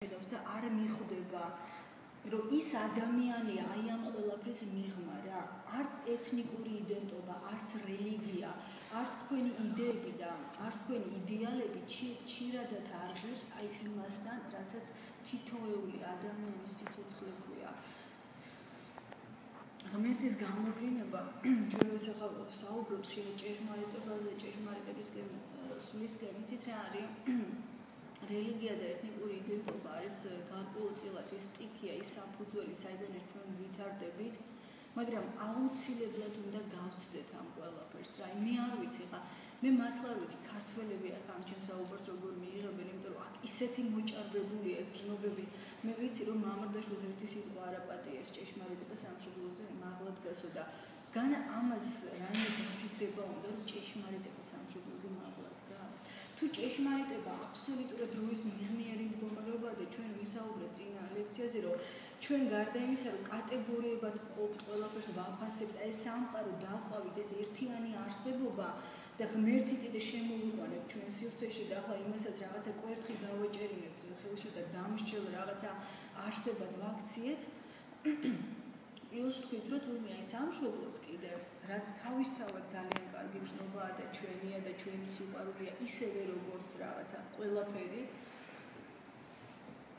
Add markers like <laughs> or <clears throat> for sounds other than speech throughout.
ხედავს და არ მიხვდება რომ ის ადამიანია აი ამ ყველაფრის მიღმა რა არც ეთნიკური იდენტობა არც რელიგია არც თქვენი იდეები და არც თქვენი იდეალები ჩირადაც არ ღირს აი იმასთან რასაც თითოეული ადამიანის სიცოცხლე ქვია ღმერთის გამოგლინება <clears throat> ჩვენ ეს ახლა საუბრობთ ხშირად ჭეშმარიტებაზე ჭეშმარიტებისკენ სულისკენ იცით რა არის რელიგია და ეთნიკური იდენტობა არის გარკვეულწილად ის სტიქია, ის საფუძველი, საიდანაც ჩვენ ვითარდებით, მაგრამ აუცილებლად უნდა გავცდეთ ამ ყველაფერს. რა, მე არ ვიცი ხა, მე მართლა ვიცი, ქართველები ახლა ამ ჩემს საუბარს როგორ მიიღებენ, იმიტომ რომ აქ ისეთი მოჭარბებულია ეს ჯნობები. მე ვიცი რომ მამარდაშვილს ერთი სიტყვა არაპატია ეს ჭეშმარიტება სამშობლოზე მაღლად გასო და განა ამას რაიმე გაფიქრება უნდა რომ ჭეშმარიტება სამშობლოზე მაღლად თუ ჭეშმარიტება აბსოლუტურად დროის მიღმიერი მდგომარეობა და ჩვენ ვისაუბრეთ წინა ლექციაზე რომ ჩვენ გარდა იმისა რომ კატეგორიებად ყოფთ ყველაფერს ვაფასებთ ეს სამყარო დავყავით ეს ერთიანი არსებობა და ღმერთი კიდე შემოვიყვანეთ ჩვენ სივრცეში და ახლა იმასაც რაღაცა კვერთხი დავეჭერინეთ ხელში და დამსჯელ რაღაცა არსებად ვაქციეთ. <coughs> პლუს თქვით რომ თურმე აი სამშობლოც კიდე რაც თავისთავად ძალიან კარგი ნიშნობაა და ჩვენია და ჩვენი სიყვარულია ისევე როგორც რაღაცა ყველაფერი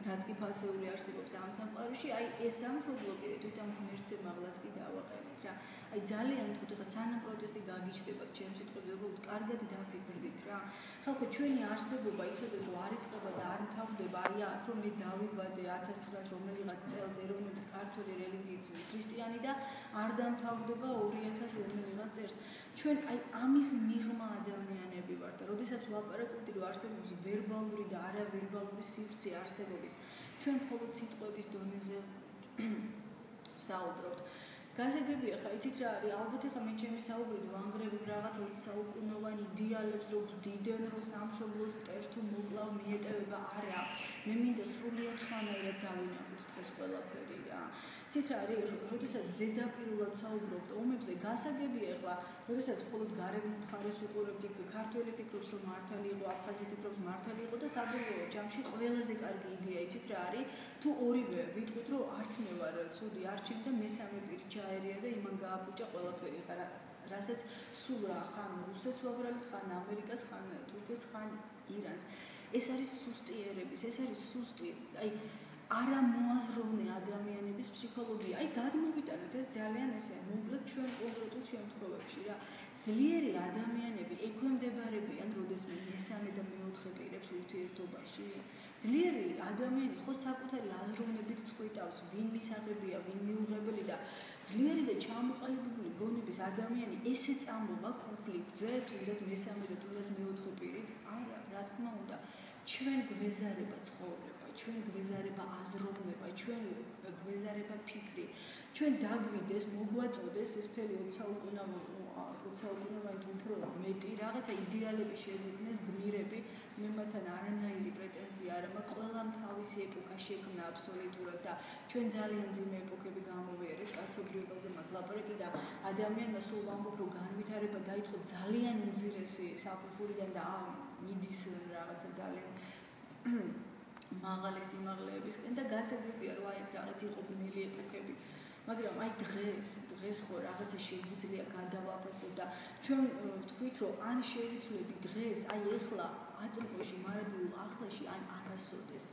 რაც კი ფასეული არსებობს ამ სამყაროში აი ეს სამშობლო კიდე თვითონ ღმერთზე მაღლაც კი დავაყენეთ რა აი ძალიან თქო და სანამ პროტესტი გაგიჩნდება ჩემს სიტყვებზე უბრალოდ კარგად დაფიქრდით რა. ხალხო ჩვენი არსებობა იცოდეთ რომ არ იწყება და არ მთავრდება. აი აქ რომ მე დავიბადე 1900 რომელიღაც წელს ეროვნებით ქართული რელიგიით ქრისტიანი და არ დამთავრდება 2000 რომელიღაც წელს. ჩვენ აი ამის მიღმა ადამიანები ვართ და როდესაც ვაპარაკობთ რომ არსებობს ვერბალური და არავერბალური სივრცე არსებობის ჩვენ მხოლოდ სიტყვების დონეზე <clears throat> საუბრობთ გასაგებია ხა იცით რა არის? ალბათ ხა მე ჩემი საუბრით ვანგრები რაღაც 20 საუკუნოვანი იდეალებს რო გდიდენ რო სამშობლოს მტერთუ მოკლავ მიეტევება არა. მე მინდა სრულიად სხვანაირად დავინახოთ დღეს ყველაფერი რა ცით რა არის, როდესაც ზედაპირულად საუბრობთ ომებზე, გასაგებია ახლა, როდესაც მხოლოდ გარემო მხარეს უყურებთ, იქ ქართველი ფიქრობს, რომ მართალი იყო, აფხაზი ფიქრობს, მართალი იყო და საბოლოო ჯამში ყველაზე კარგი იდეა იცით რა არის, თუ ორივე ვიტყვით, რომ არც მე ვარ ცუდი არჩილი და მესამე პირი ჩაერია და იმან გააფუჭა ყველაფერი, ხარა რასაც სულ რა ხან რუსეთს ვაბრალეთ, ხან ამერიკას, ხან თურქეთს, ხან ირანს. ეს არის სუსტიერების, ეს არის სუსტი, აი არა მოაზროვნე ადამიანების ფსიქოლოგია. აი გადმოვიტანოთ ეს ძალიან ესე მომკლედ ჩვენ კონკრეტულ შემთხვევებში რა. ძლიერი ადამიანები ექვემდებარებიან როდესმე მესამე და მეოთხე პირებს ურთიერთობაში. ძლიერი ადამიანი ხო საკუთარი აზროვნებით წყვიტავს, ვინ მისაღებია, ვინ მიუღებელი და ძლიერი და ჩამოყალიბებული გონების ადამიანი ესე წამოვა კონფლიქტზე, თუნდაც მესამე და თუნდაც მეოთხე პირი. არა, რა თქმა უნდა, ჩვენ გვეზარება ცხოვრება ჩვენ გვეზარება აზროვნება, ჩვენ გვეზარება ფიქრი. ჩვენ დაგვიდეს, მოგვაწოდეს ეს მთელი 20 საუკუნოვანი 20 საუკუნოვანი უფრო მეტი რაღაცა იდეალები შეეძინეს გმირები, მე მათთან არანაირი პრეტენზია არ მაქვს. ყველამ თავისი ეპოქა შექმნა აბსოლუტურად და ჩვენ ძალიან ძიმე ეპოქები გამოვიარეთ კაცობრიობაზე მაგ ლაპარაკი და ადამიანმა სულ ვამბობ რომ განვითარება დაიწყო ძალიან უძირესი საფუძვლიდან და მიდის რაღაცა ძალიან მაღალი სიმაღლეებისკენ და გასაგებია რომ აი ეს რაღაც იყო ბნელი ეპოქები. მაგრამ აი დღეს დღეს ხო რაღაცა შეგვიძლია გადავაფასო და ჩვენ ვთქვით რომ ან შევიცვლები დღეს აი ეხლა აწმყოში მარადიულ ახლაში ან არასოდეს.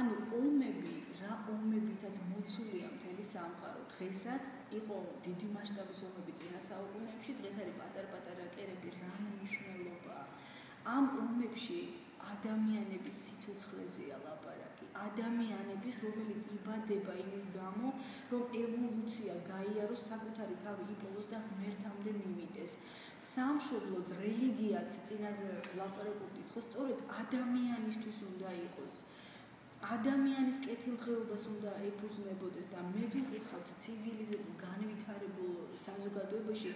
ანუ ომები რა ომებითაც მოცულია მთელი სამყარო. დღესაც იყო დიდი მასშტაბის ომები წინა საუკუნეებში დღეს არის პატარ-პატარა კერები რა მნიშვნელობა. ამ ომებში ადამიანების სიცოცხლეზეა ლაპარაკი. ადამიანების, რომელიც იბადება იმის გამო, რომ ევოლუცია გაიაროს საკუთარი თავი იპოვოს და ღმერთამდე მივიდეს. სამშობლოც რელიგიაც წინაზე ლაპარაკობდით, ხო, სწორედ ადამიანისთვის უნდა იყოს. ადამიანის კეთილდღეობას უნდა ეფუძნებოდეს და მე თუ ვკითხავთ ცივილიზებულ განვითარებულ საზოგადოებაში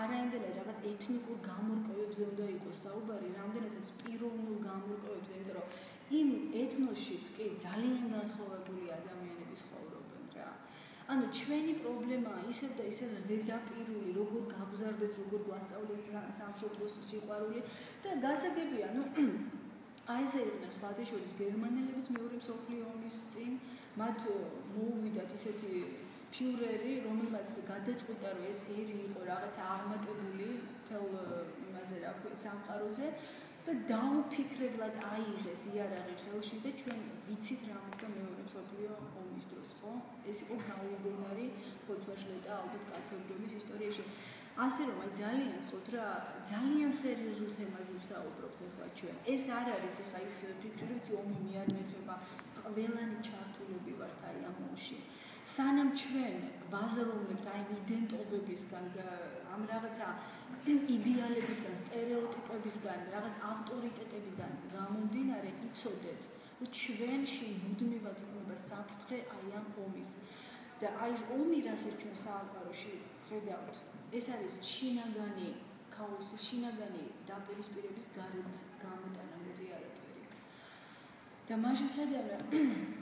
არაიმდენად რაღაც ეთნიკურ გამორკვევებზე უნდა იყოს საუბარი, რამდენადაც პიროვნულ გამორკვევებზე, იმიტომ რომ იმ ეთნოსშიც კი ძალიან განსხვავებული ადამიანები ცხოვრობენ რა. ანუ ჩვენი პრობლემა ისევ და ისევ ზედაპირული, როგორ გაგზარდეს, როგორ გვასწავლეს სამშობლოს სიყვარული და გასაგებია, ну <clears throat> აი ესე იყო სხვადასხვა გერმანელებიც მეორე მსოფლიო მათ მოუვიდათ ისეთი ფიურერი, რომელმაც გადაწყვიტა, რომ ეს ერი იყო რაღაცა აღმატებული თელ იმაზე რა ქვია სამყაროზე და დაუფიქრებლად აიღეს იარაღი ხელში და ჩვენ ვიცით რა მოხდა მეორე მსოფლიო ომის დროს, ხო? ეს იყო გაუგონარი ხოთვაშლე და ალბათ კაცობრიობის ისტორიაში. ასე რომ აი ძალიან ხოთ რა ძალიან სერიოზულ თემაზე ვსაუბრობთ ახლა ჩვენ. ეს არ არის ახლა ის ფიქრი, რომ ომი მე არ მეხება, ყველანი ჩართულები ვართ აი ამ ომში. სანამ ჩვენ ვაზროვნებთ აი იდენტობებისგან ამ რაღაცა იდეალებისგან, стереოტიპებისგან, რაღაც ავტორიტეტებიდან გამომდინარე იცოდეთ, რომ ჩვენში მუდმივად იქნება საფრთხე აი ამ ომის. და აი ეს ომი, რასაც ჩვენ სააკაროში ხედავთ, ეს არის შინაგანი ქაოსის, შინაგანი დაპირისპირების გარეთ გამოტანა მოდიარებები. და მაშინ სადაა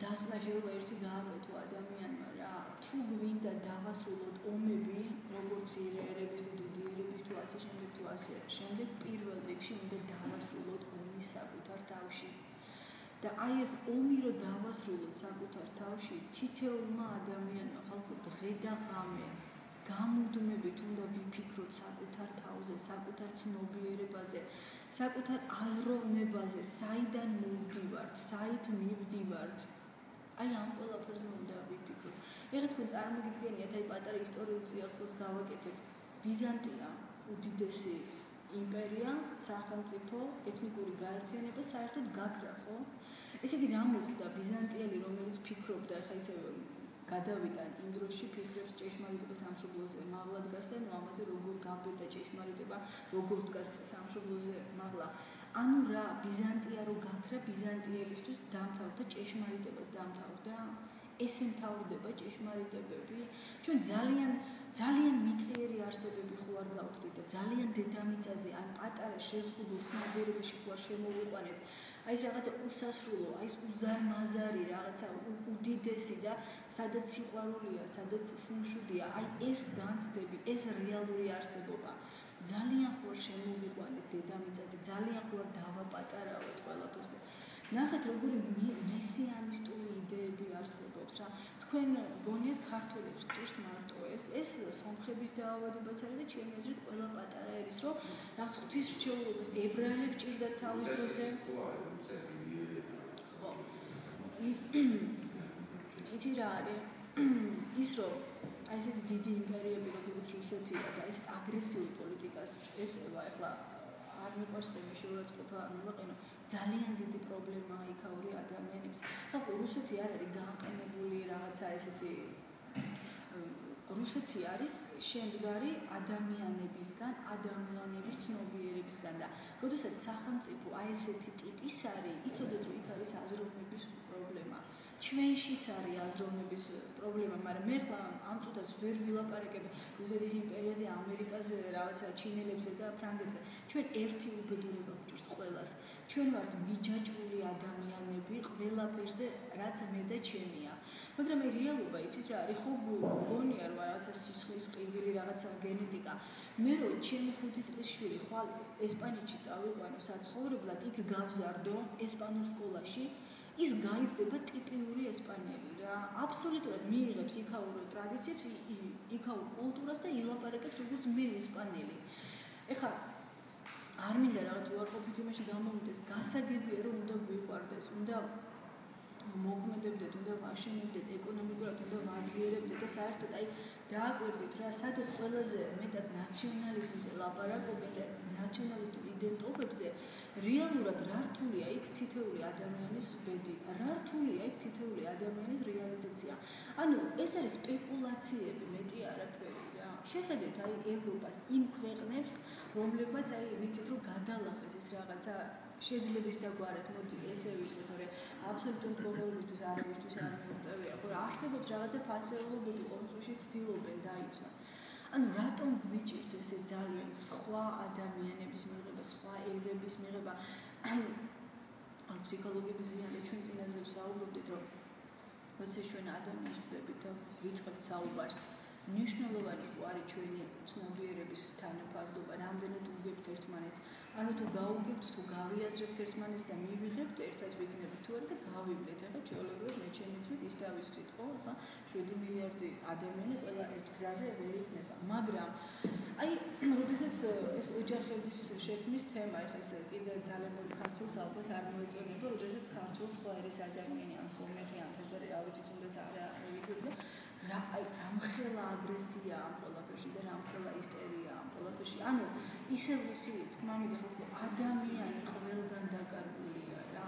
დასკვნა შეიძლება ერთი გააკეთო ადამიანმა რა თუ გვინდა დავასრულოთ ომები როგორც იერების თუ დუდიერების თუ ასე შემდეგ თუ ასე შემდეგ პირველ რიგში უნდა დავასრულოთ ომი საკუთარ თავში. და აი ეს ომი რო დავასრულოთ საკუთარ თავში თითეულმა ადამიანმა ხალხო დღე და ღამე გამუდმებით უნდა ვიფიქროთ საკუთარ თავზე საკუთარ ცნობიერებაზე საკუთარ აზროვნებაზე საიდან მოვდივართ საით მივდივართ აი ამ ყველაფერზე უნდა ვიფიქროთ. ეხლა თქვენ წარმოგიდგენიათ აი პატარა ისტორიულ წიაღს გავაკეთეთ. ბიზანტია უდიდესი იმპერია, სახელმწიფო, ეთნიკური გაერთიანება საერთოდ გაქრა, ხო? ესე იგი რა მოხდა ბიზანტიელი რომელიც ფიქრობდა ეხლა ისე გადავიდა იმ დროში ფიქრებს ჭეშმარიტება სამშობლოზე მაღლა დგას და ნუ ამაზე როგორ გაბედა ჭეშმარიტება როგორ დგას სამშობლოზე მაღლა ანუ რა ბიზანტია რო გაქრა ბიზანტიელებისთვის დამთავრდა ჭეშმარიტებას დამთავრდა. ესენთავრდება ჭეშმარიტებები. ჩვენ ძალიან ძალიან მიწიერი არსებები ხო არ გავხდით და ძალიან დედამიწაზე ან პატარა შეზღუდულ ცნობიერებაში ხო არ შემოვიყვანეთ. აი ეს რაღაცა უსასრულო აი ეს უზარმაზარი რაღაცა უდიდესი და სადაც სიყვარულია სადაც სიმშვიდეა აი ეს განცდები ეს რეალური არსებობა ძალიან ხوار შემოვიყვანეთ დედამიწაზე, ძალიან ხوار დავაპატარავთ ყველაფერზე. ნახეთ როგორი მესიანისტური იდეები არსებობს რა. თქვენ გონიათ ქართველებს გჭირს მარტო ეს ეს სომხების დაავადებაც არის და ჩემი აზრით ყველა პატარა ერის რომ რას ღვთის რჩეულობას ებრაელებს ჭირდათ თავის დროზე. ხო. იცი რა არის? ის რომ აი ესეთი დიდი იმპერიები როგორც რუსეთია და ესეთ აგრესიული პოლიტიკას ეწევა ახლა არ მიყვარს თემი შეურაცხყოფა მივაყენო ძალიან დიდი პრობლემაა იქაური ადამიანების ხო რუსეთი არ არის გააყენებული რაღაცა ესეთი რუსეთი არის შემდგარი ადამიანებისგან ადამიანების ცნობიერებისგან და როდესაც სახელმწიფო აი ესეთი ტიპის არის იცოდეთ რომ იქ არის აზროვნების ჩვენშიც არის აზროვნების პრობლემა, მაგრამ მე ხა ამ წუთას ვერ ვილაპარაკებ რუსეთის იმპერიაზე, ამერიკაზე, რაღაცა ჩინელებზე და ფრანგებზე. ჩვენ ერთი უბედურება გვჭირს ყველას. ჩვენ ვართ მიჯაჭვული ადამიანები ყველაფერზე, რაც მე და ჩემია. მაგრამ აი რეალობა იცით რა არის ხო გონია რომ რაღაცა სისხლის ყივილი, რაღაცა გენეტიკა. მე რო ჩემი ხუთი წლის შვილი ხვალ ესპანეთში წავიყვანო საცხოვრებლად, იქ გავზარდო ესპანურ სკოლაში. ის გაიზრდება ტიპიური ესპანელი რა. აბსოლუტურად მიიღებს იქაურ ტრადიციებს, იქაურ კულტურას და ილაპარაკებს როგორც მე ესპანელი. ეხლა არ მინდა რაღაც უარყოფით იმაში გამომიდეს, გასაგებია რომ უნდა გვიყვარდეს, უნდა მოქმედებდეთ, უნდა ვაშენებდეთ ეკონომიკურად, უნდა ვაძლიერებდეთ და საერთოდ აი დააკვირდით რა, სადაც ყველაზე მეტად ნაციონალიზმის ლაპარაკობენ და ნაციონალისტურ იდენტობებზე რეალურად რა რთულია იქ თითოეული ადამიანის ბედი? რა რთულია იქ თითოეული ადამიანის რეალიზაცია? ანუ ეს არის სპეკულაციები, მეტი არაფერი რა. შეხედეთ აი ევროპას იმ ქვეყნებს, რომლებმაც აი ვიცით რომ გადალახეს ეს რაღაცა შეძლებს დაგვარეთ, მოდი ესე ვიტყვით, რომ აბსოლუტურ პრობლემებისთვის არავისთვის არ მოწევია, ხო არსებობს რაღაცა ფასეულობები კონსულში ცდილობენ დაიცვან. ანუ რატომ გვიჭირს ესე ძალიან სხვა ადამიანების მიღება, სხვა ერების მიღება? აი ამ ფსიქოლოგების ზიანე ჩვენ წინაზე ვსაუბრობდით, რომ როცა ჩვენ ადამიანს ხვდებით და ვიწყებთ საუბარს, ნიშნულოვანი ხო არის ჩვენი ცნობიერების თანაფარდობა, რამდენად უგებთ ერთმანეთს? ანუ თუ გაუგებთ თუ გავიაზრებთ ერთმანეთს და მივიღებთ ერთად ვიქნებით თუ არა და გავივლეთ ახლა ჩვეულებრივ მე ჩემი გზით ის დავისხდით ხო? ახლა 7 მილიარდი ადამიანი ყველა ერთ გზაზე ვერ იქნება. მაგრამ აი როდესაც ეს ოჯახების შექმნის თემა ახლა ეს კიდე ძალიან მოდი ქართულს ალბათ არ მოეწონება როდესაც ქართულს ხო არის ადამიანი ან სომეხი ან თეთრი რა ვიცი თუნდაც არა რელიგიური რა აი რამხელა აგრესია ამ ყველაფერში და რამხელა ისტერია ამ ყველაფერში. ანუ ისე ვიცი თქმა მინდა ხო ადამიანი ყველგან დაკარგულია რა.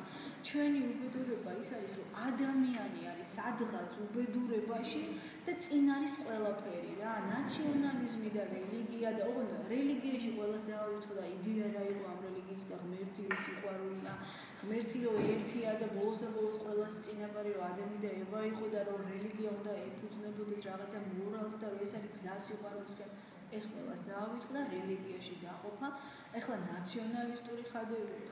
ჩვენი უბედურება ის არის რომ ადამიანი არის სადღაც უბედურებაში და წინ არის ყველაფერი რა. ნაციონალიზმი და რელიგია და ოღონდ რელიგიაში ყველას დაავიწყდა იდეა რა იყო ამ რელიგიის და ღმერთი სიყვარულია. ღმერთი რო ერთია და ბოლოს და ბოლოს ყველას წინაპარი რო ადამი და ევა იყო და რომ რელიგია უნდა ეფუძნებოდეს რაღაცა მორალს და ეს არის გზა სიყვარულისკენ ეს ყველას დაავიწყდა რელიგიაში დაყოფა. ეხლა ნაციონალისტური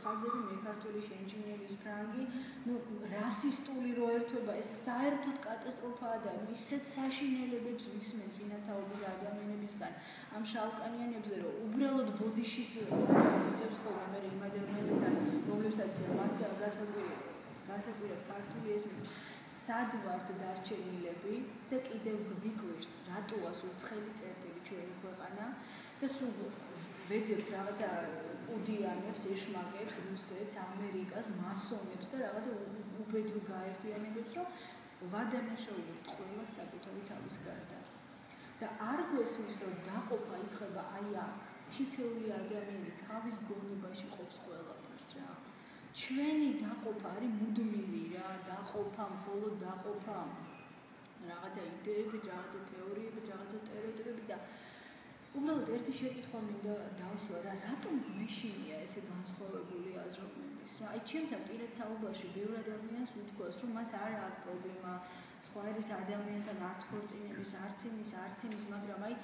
ხაზები, მეკართული შენჯინელის ფრანგი, ну расистული რო ერთვება, ეს საერთოდ კატასტროფაა და ну ისეთ საშინელებებს ვისმენ წინათაობის ადამიანებისგან. ამ შავკანიანებზე რომ უბრალოდ ბოდიშის მიწებს ხოლმე იმ ადამიანებთან, რომლებსაც მათ გასაკვირია განსაკუთრებით ქართული ესმის სადვართ დარჩენილები და კიდევ გვიკვირს რატოა უცხელი წერტილი ჩვენი ქვეყანა და სულ ვეძებთ რაღაცა პუდიანებს, ეშმაკებს, რუსეთს, ამერიკას, მასონებს და რაღაცა უბედურ გაერთიანებებს, რომ ვადანაშაულებთ ყველა საკუთარი თავის გარდა. და არ გვესმის, რომ დაყოფა იწყება აი აქ, თითოეული ადამიანი თავის გონებაში ყოფს ყველაფერს რა. ჩვენი დაყოფა არის მუდმივი რა, დაყოფა, მხოლოდ დაყოფა. რაღაცა იდეები, რაღაცა თეორიები, რაღაცა სტერეოტიპები და უბრალოდ ერთი შეკითხვა მინდა დავსვა რა, რატომ გვეშინია ესე განსხვავებული აზროვნების? რა, აი ჩემთან პირად საუბარში ბევრ ადამიანს უთქვას, რომ მას არ აქვს პრობლემა სხვა ერის ადამიანთან არც ქორწინების, არც იმის, არც იმის, მაგრამ აი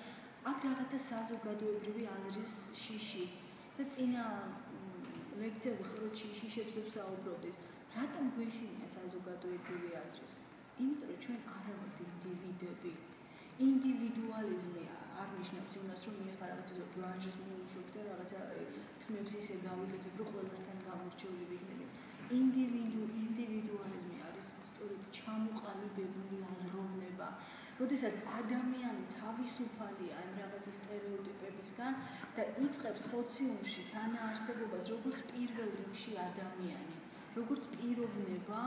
აქ რაღაცა საზოგადოებრივი აზრის შიში და წინა ლექციაზე სწორედ შიშებს ვსაუბრობდით. რატომ გვეშინია საზოგადოებრივი აზრის? იმიტომ რომ ჩვენ არ ვართ ინდივიდები. ინდივიდუალიზმი არნიშნავს იმას, რომ მე ხარ რაღაცა ბრანჟის მუშობ და რაღაცა თმებს ისე გავიკეთებ, რომ ყველასთან გამორჩეული ვიქნები. ინდივიდუ ინდივიდუალიზმი არის სწორედ ჩამოყალიბებული აზროვნება. როდესაც ადამიანი თავისუფალია ამ რაღაცა стереოტიპებისგან და იწყებს სოციუმში თანაარსებობას როგორც პირველ რიგში ადამიანი, როგორც პიროვნება,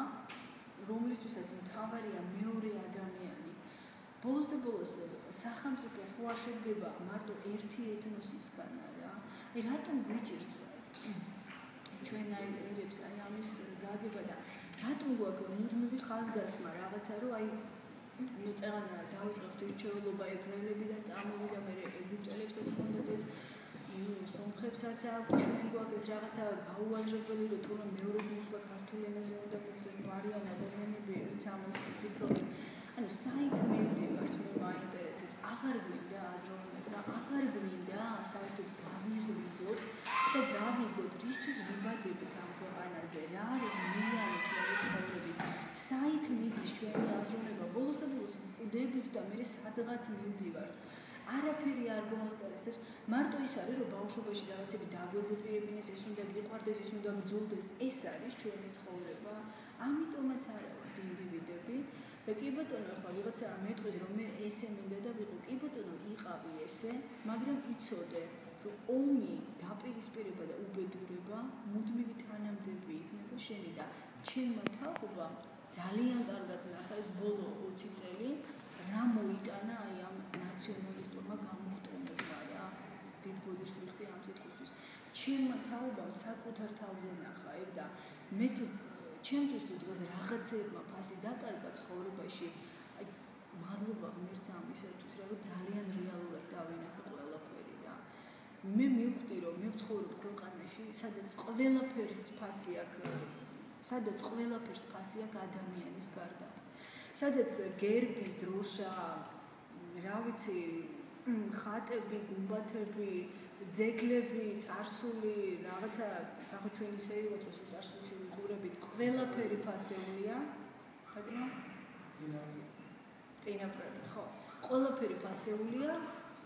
რომლისთვისაც მთავარია მეორე ადამიანი ბოლოს და ბოლოს სახელმწიფო არ შედგება მარტო ერთი ეთნოსისგან რა. აი რატომ გვიჭირს ჩვენ აი ერებს აი ამის გაგება და რატომ გვაქვს მუდმივი ხაზგასმა რაღაცა რომ აი ნუ წეღანა დაუწყებთ რჩეულობა ებრაელებიდან წამოვიდა მე ეგვიპტელებსაც ჰქონდათ ეს სომხებსაც აქვს ჩვენ გვაქვს რაღაცა გაუაზრებელი რომ თუ მეორე მუსკა ქართულ ენაზე უნდა მოვიდეს ნუ არიან ადამიანები ვინც ამას ფიქრობენ ანუ საით მივდივართ მე მაინტერესებს აღარ გვინდა აზროვნება და აღარ გვინდა საერთოდ გავიღვიძოთ და გავიგოთ რისთვის ვიბადებით ამ ქვეყანაზე რა არის მიზანი ჩვენი ცხოვრების. საით მიდის ჩვენი აზროვნება ბოლოს და ბოლოს ვკვდებით და მე სადღაც მივდივართ. არაფერი არ გვაინტერესებს. მარტო ის არის რომ ბავშვობაში რაღაცები დაგვეზეპირებინეს ეს უნდა გიყვარდეს ეს უნდა გძულდეს. ეს არის ჩვენი ცხოვრება. ამიტომაც არა და კი ბატონო ხო ვიღაცა მეტყვის რომ მე ესე მინდა და ვიყო. კი ბატონო იყავი ესე მაგრამ იცოდე რომ ომი დაპირისპირება და უბედურება მუდმივი თანამდებები იქნება შენი და ჩემმა თაობამ ძალიან კარგად ნახა ეს ბოლო 20 წელი რა მოიტანა აი ამ ნაციონალისტურმა გამოხტომებმა რა დიდ ბოდიშს მიხდი ამ სიტყვისთვის. ჩემმა თაობამ საკუთარ თავზე ნახა ეგ და მე თუ ჩემთვის თუ დღეს რაღაცეებმა ფასი დაკარგა ცხოვრებაში აი მადლობა ღმერთს ამისათვის რა რომ ძალიან რეალურად დავინახე ყველაფერი რა მე მივხვდი რომ მე ვცხოვრობ ქვეყანაში სადაც ყველაფერის ფასი აქვს სადაც ყველაფერს ფასი აქვს ადამიანის გარდა. სადაც გერბი, დროშა, რა ვიცი, ხატები, გუმბათები, ძეგლები, царსული, რაღაცა რაღაც ჩვენ ისე ვიყოთ, რომ царსულში ვიყურებით, ყველაფერი ფასეულია. ხატინა? წინაპრები, ხო. ყველაფერი ფასეულია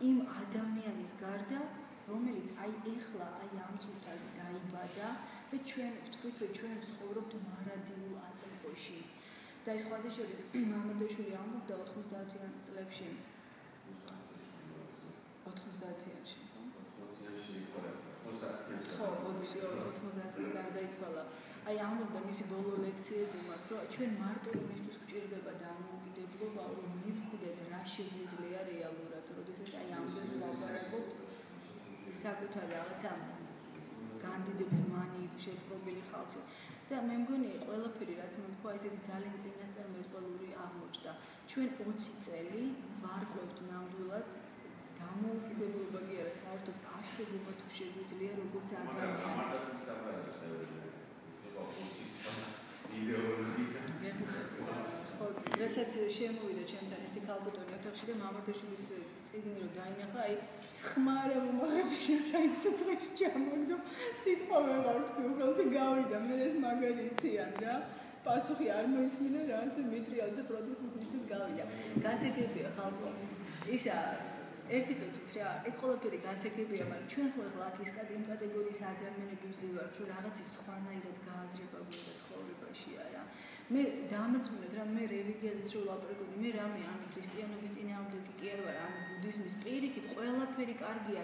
იმ ადამიანის გარდა, რომელიც აი ეხლა, აი ამ წუთას დაიბადა და ჩვენ ვთქვით, რომ ჩვენ ვცხოვრობთ მარადილ აწეყოში. და ის ხვადაშორის მამადაშვილი ამბობდა 90-იან წლებში 90-იანში ბოდიში 90 წელს გარდაიცვალა. აი ამბობდა მისი ბოლო ლექციები მას, რომ ჩვენ მარტო იმისთვის გვჭირდება დამოუკიდებლობა, რომ მივხვდეთ რა შეგვიძლია რეალურად, როდესაც აი ამდენ ვლაპარაკობთ საკუთარ რაღაცა კანდიდატების მანიით შეპრობილი ხალხი. და მე მგონი ყველაფერი რაც მე თქვა ესეთი ძალიან წინასწარმეტყველური აღმოჩნდა. ჩვენ 20 წელი ვარკვევთ ნამდვილად დამოუკიდებლობა კი არა საერთოდ არსებობა თუ შეგვიძლია როგორც ადამიანებს. ხო, დღესაც შემოვიდა ჩემთან ერთი ქალბატონი ოთახში და მამადაშვილის წიგნი რომ დაინახა, აი ხმარა მომაღებში რაისა დღეში ჩამონდო სიტყვა ვეღარ თქვი უბრალოდ გავიდა მე ეს მაგალითიან რა. პასუხი არ მოისმინა რაც მეტრიალ და პროცესის ისეთ გავიდა. გასაგებია ხალხო. ისა ერთი წუთით რა ყველაფერი გასაგებია მაგრამ ჩვენ ხო ახლა აქ ის კატეგორიის ადამიანები ვზივართ რომ რაღაცის სხვანაირად გააზრება გვინდა ცხოვრებაში არა. მე დამრწმუნეთ რა მე რელიგიაზეც რო ვლაპარაკობ მე რამე ან ქრისტიანობის წინააღმდეგი კი არ ვარ ან ბუდიზმის პირიქით ყველაფერი კარგია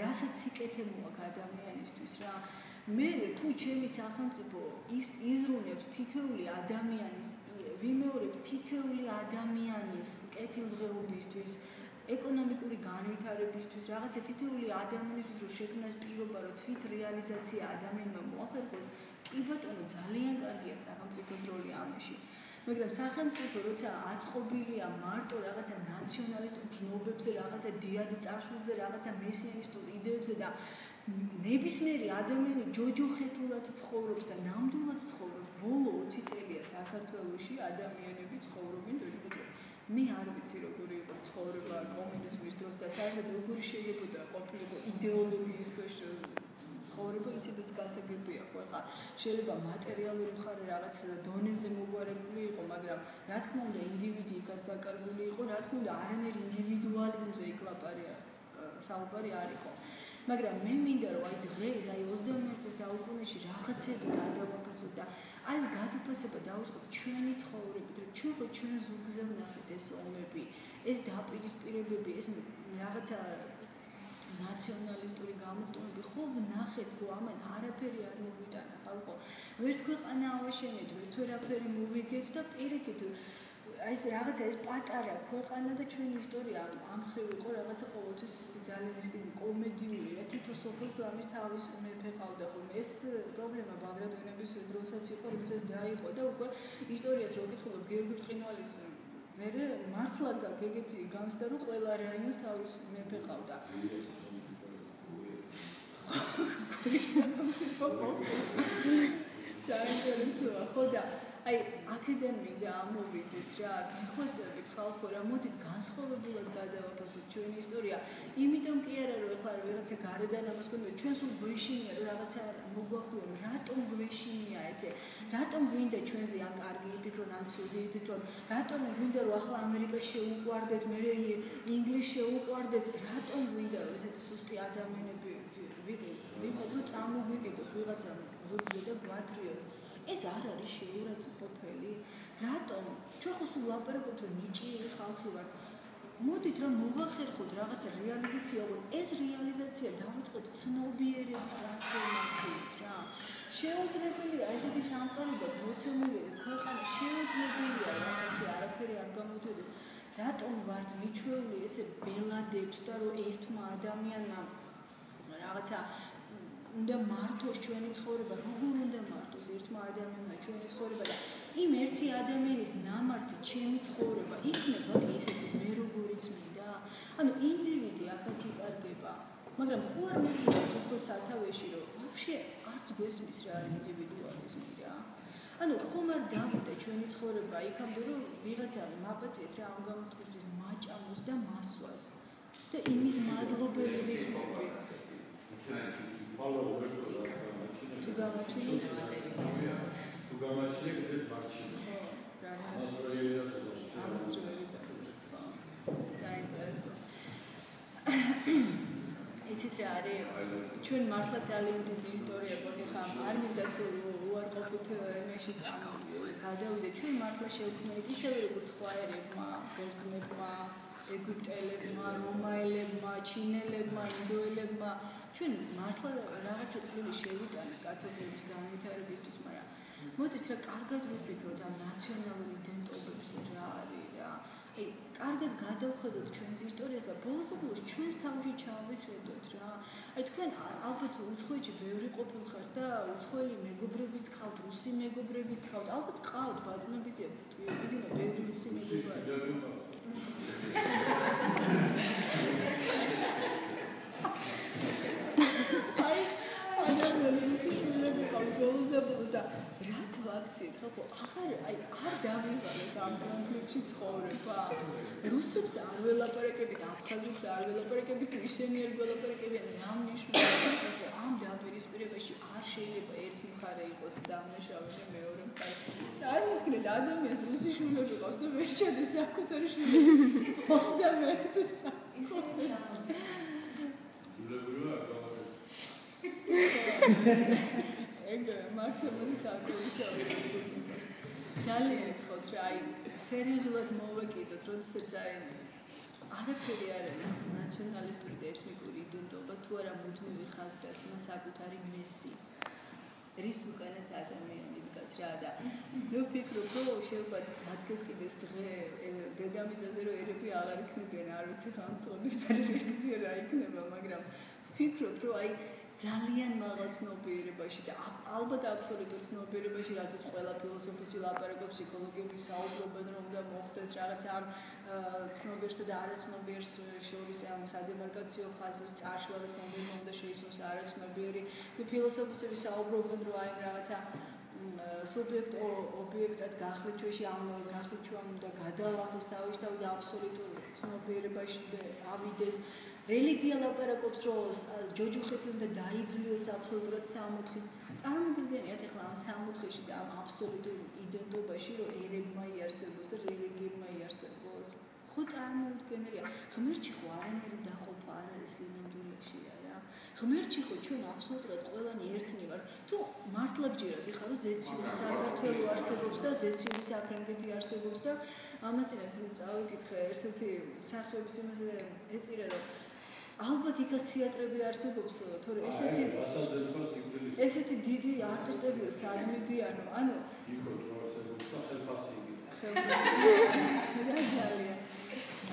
რასაც სიკეთე მოაქვს ადამიანისთვის რა. მე თუ ჩემი სახელმწიფო იზრუნებს თითოეული ადამიანის ვიმეორებ თითოეული ადამიანის კეთილდღეობისთვის ეკონომიკური განვითარებისთვის რაღაცა თითოეული ადამიანისთვის რომ შექმნას პირობა რომ თვით რეალიზაცია ადამიანმა მოახერხოს კი ბატონო ძალიან კარგია სახელმწიფოს როლი ამაში. მაგრამ სახელმწიფო როცა აწყობილია მარტო რაღაცა ნაციონალისტურ გნობებზე რაღაცა დიადი წარსულზე რაღაცა მესიანისტურ იდეებზე და ნებისმიერი ადამიანი ჯოჯოხეთულად ცხოვრობს და ნამდვილად ცხოვრობს ბოლო 20 წელია საქართველოში ადამიანები ცხოვრობენ ჯოჯოხეთულად მე არ ვიცი როგორი იყო ცხოვრება კომუნიზმის დროს და საერთოდ როგორი შეიძლება ყოფილიყო იდეოლოგიის ქვეშ ცხოვრება ისედაც გასაგებია ხო ხა შეიძლება მასალური მხარე რაღაც დონეზე მოგვარებული იყო მაგრამ რა თქმა უნდა ინდივიდი იქაც დაკარგული იყო რა თქმა უნდა არანაირი ინდივიდუალიზმზე იკლაპარია საუბარი არ იყო. მაგრამ მე მინდა რომ აი დღეს აი 21 საუკუნეში რაღაცები გადავაფასოთ და აი ეს გადაფასება დაუწყოთ ჩვენი ცხოვრებით რომ ჩვენ ხო ჩვენ ზუგზე ვნახეთ ეს ომები ეს დაპირისპირებები ეს რაღაცა ნაციონალისტური გამოხმები ხო ვნახეთ ხო ამან არაფერი არ მოვიტანა ხალხო. ვერც ქვეყანა ავაშენეთ ვერც ვერაფერი მოვიგეთ და პირიქით აი ეს რაღაცა ეს პატარა ქვეყანა და ჩვენი ისტორია ამ ხრივ იყო რაღაცა ყოველთვის ის ძალიან ის დიდი კომედიური რა თითო სოფელს ამის თავის მეფე ყავდა ხოლმე. ეს პრობლემა ბაგრატონების დროსაც იყო როდესაც დაიყო და უკვე ისტორიას რო ვკითხულობ გიორგი ბრწყინვალის მე მართლა გეგეთი განსდა რომ ყველა რაიონს თავის მეფე ყავდა. <laughs> საინტერესოა ხო და აი აქედან მინდა ამოვიდეთ რა მიხვეწებით ხალხო რა მოდით განსხვავებულად გადავაფასოთ ჩვენი ისტორია. იმიტომ კი არა რომ ეხლა რაღაცა გარედან ამას გქონდა ჩვენ სულ გვეშინია რომ რაღაცა მოგვახვიო რატომ გვეშინია ესე? რატომ გვინდა ჩვენზე ამ კარგი იფიქრონ ან ცუდი იფიქრონ? რატომ გვინდა რომ ახლა ამერიკა შეუყვარდეთ მე ინგლისში შეუყვარდეთ? რატომ გვინდა რომ ესეთი სუსტი ადამიანები ვიყოთ? რომ წამოგვიყიდოს ვიღაცა ზოგზე და გვატრიოს ეს არ არის შეურაცხყოფელი. რატომ? ჩვენ ხო სულ ლაპარაკობთ რომ ნიჭიერი ხალხი ვართ მოდით რომ მოვახერხოთ რაღაცა რეალიზაცია ხო ეს რეალიზაცია დავიწყოთ ცნობიერების ტრანსფორმაციით რა. შეუძლებელია ესეთი სამყარო მოცემული ქვეყანა შეუძლებელია რომ ესე არაფერი არ გამოდიოდეს. რატომ ვართ მიჩვეული ესე ბელადებს და რომ ერთმა ადამიანმა რაღაცა უნდა მართოს ჩვენი ცხოვრება, როგორ უნდა მართოს ერთმა ადამიანმა ჩვენი ცხოვრება და იმ ერთი ადამიანის ნამართი ჩემი ცხოვრება იქნება ისეთი მე როგორიც მინდა. ანუ ინდივიდი ახაც იკარგება, მაგრამ ხო არ მოგიყვართ უფრო სათავეში რომ ვაფშე არც გვესმის რა ინდივიდუალიზმი რა. ანუ ხომ არ დავიდა ჩვენი ცხოვრება იქამდე რომ ვიღაცა მაპატიეთ რა ამ გამოთქვისთვის მაჭამოს და მასვას და იმის მადლობელი ვიყო. თუ გამაჩინე თუ გამაჩინე ეს მარჩინე ამას რო იერა ამას რო იერა საინტერესო. იცით რა არის? ჩვენ მართლა ძალიან დიდი ისტორია გვაქვს. ხა არ მინდა სულ უარყოფით მეში გადავიდე ჩვენ მართლა შევქმნით ისევე როგორც სხვა ერებმა ბერძნებმა ეგვიპტელებმა რომაელებმა ჩინელებმა ინდოელებმა ჩვენ მართლა რაღაცა წვლილი შევიტანე კაცობრიობის განვითარებისთვის მაგრამ მოდით რა კარგად ვიფიქროთ ამ ნაციონალური იდენტობების რა არის რა აი კარგად გადავხედოთ ჩვენს ისტორიას და ბოლოს და ბოლოს ჩვენს თავში ჩავიხედოთ რა. აი თქვენ ალბათ უცხოეთში ბევრი ყოფილხართ და უცხოელი მეგობრებიც ხავთ, რუსი მეგობრებიც ხავთ. ალბათ ყავთ ბატონებიც, ბიზნესო ბევრი რუსი მეგობრები. <laughs> ყავთ ბოლოს და ბოლოს და ვაქციით ხო ხო აღარ აი არ დავივალეთ ამ კონფლიქტში ცხოვრება რუსებს არ ველაპარაკებით აფხაზებს არ ველაპარაკებით ისინი <laughs> არ ველაპარაკებიან ამ ნიშნულს ხო ამ დაპირისპირებაში არ შეიძლება ერთი მხარე იყოს დამნაშავე და მეორე მხარე წარმოიდგინეთ ადამიანს რუსი შვილები ყავს და ვერ შედის საკუთარი შვილები 21 საათი ეგ მაქსიმუმი საკუთარი ძალიან გთხოვთ რა აი სერიოზულად მოვეკიდოთ როდესაც აი არაფერი არ არის ნაციონალისტური და ეთნიკური იდენტობა თუ არა მუდმივ ხაზგას მას საკუთარი მესი. რის უკანაც ადამიანი დგას რა და მე ვფიქრობ რომ შეიძლება დადგეს კიდეს დღე დედამიწაზე რომ ერები აღარ იქნებიან არ ვიცი ხანსწლების რეაქცია რა იქნება მაგრამ ვფიქრობ რომ აი ძალიან მაღალ ცნობიერებაში და ალბათ აბსოლუტურ ცნობიერებაში, რაც ის ყველა ფილოსოფიის ლაპარაკობს, ფსიქოლოგიური საუბრობენ, რომ და მოხდეს რაღაც ამ ცნობიერსა და არაცნობიერს შორის ამ სადემარკაციო ხაზის წაშლა და ცნობიერი უნდა შეიცნოს არაცნობიერი. და ფილოსოფოსები საუბრობენ, რომ აი რაღაცა სუბიექტ ობიექტად გახლეჩვეში ამ გახლეჩვამ და გადალახოს თავის თავი და აბსოლუტურ ცნობიერებაში ავიდეს რელიგია ლაპარაკობს რომ ჯოჯუხეთი უნდა დაიძლიოს აბსოლუტურად სამოთხი. წარმოგიდგენიათ ახლა ამ სამოთხეში და ამ აბსოლუტურ იდენტობაში რომ ერებმა იარსებოს და რელიგიებმა იარსებოს. ხო წარმოგიდგენია ღმერთი ხო არანაირი დაყოფა არ არის სინამდვილეში რა ღმერთი ხო ჩვენ აბსოლუტურად ყველანი ერთნი ვართ. თუ მართლა გჯერათ ეხლა რომ ზეციური საქართველოს არსებობს და ზეციური საფრანგეთი არსებობს და ამასინაც წავიკითხე ერთ-ერთი სახეობის იმაზე ეწირა რომ ალბათ იქაც თეატრები არსებობს, თორე ესეთი ესეთი დიდი არტისტებიო სადმიდიანო, ანუ იქო თუ არსებობს და ხელფასი იგი. რა ძალიან.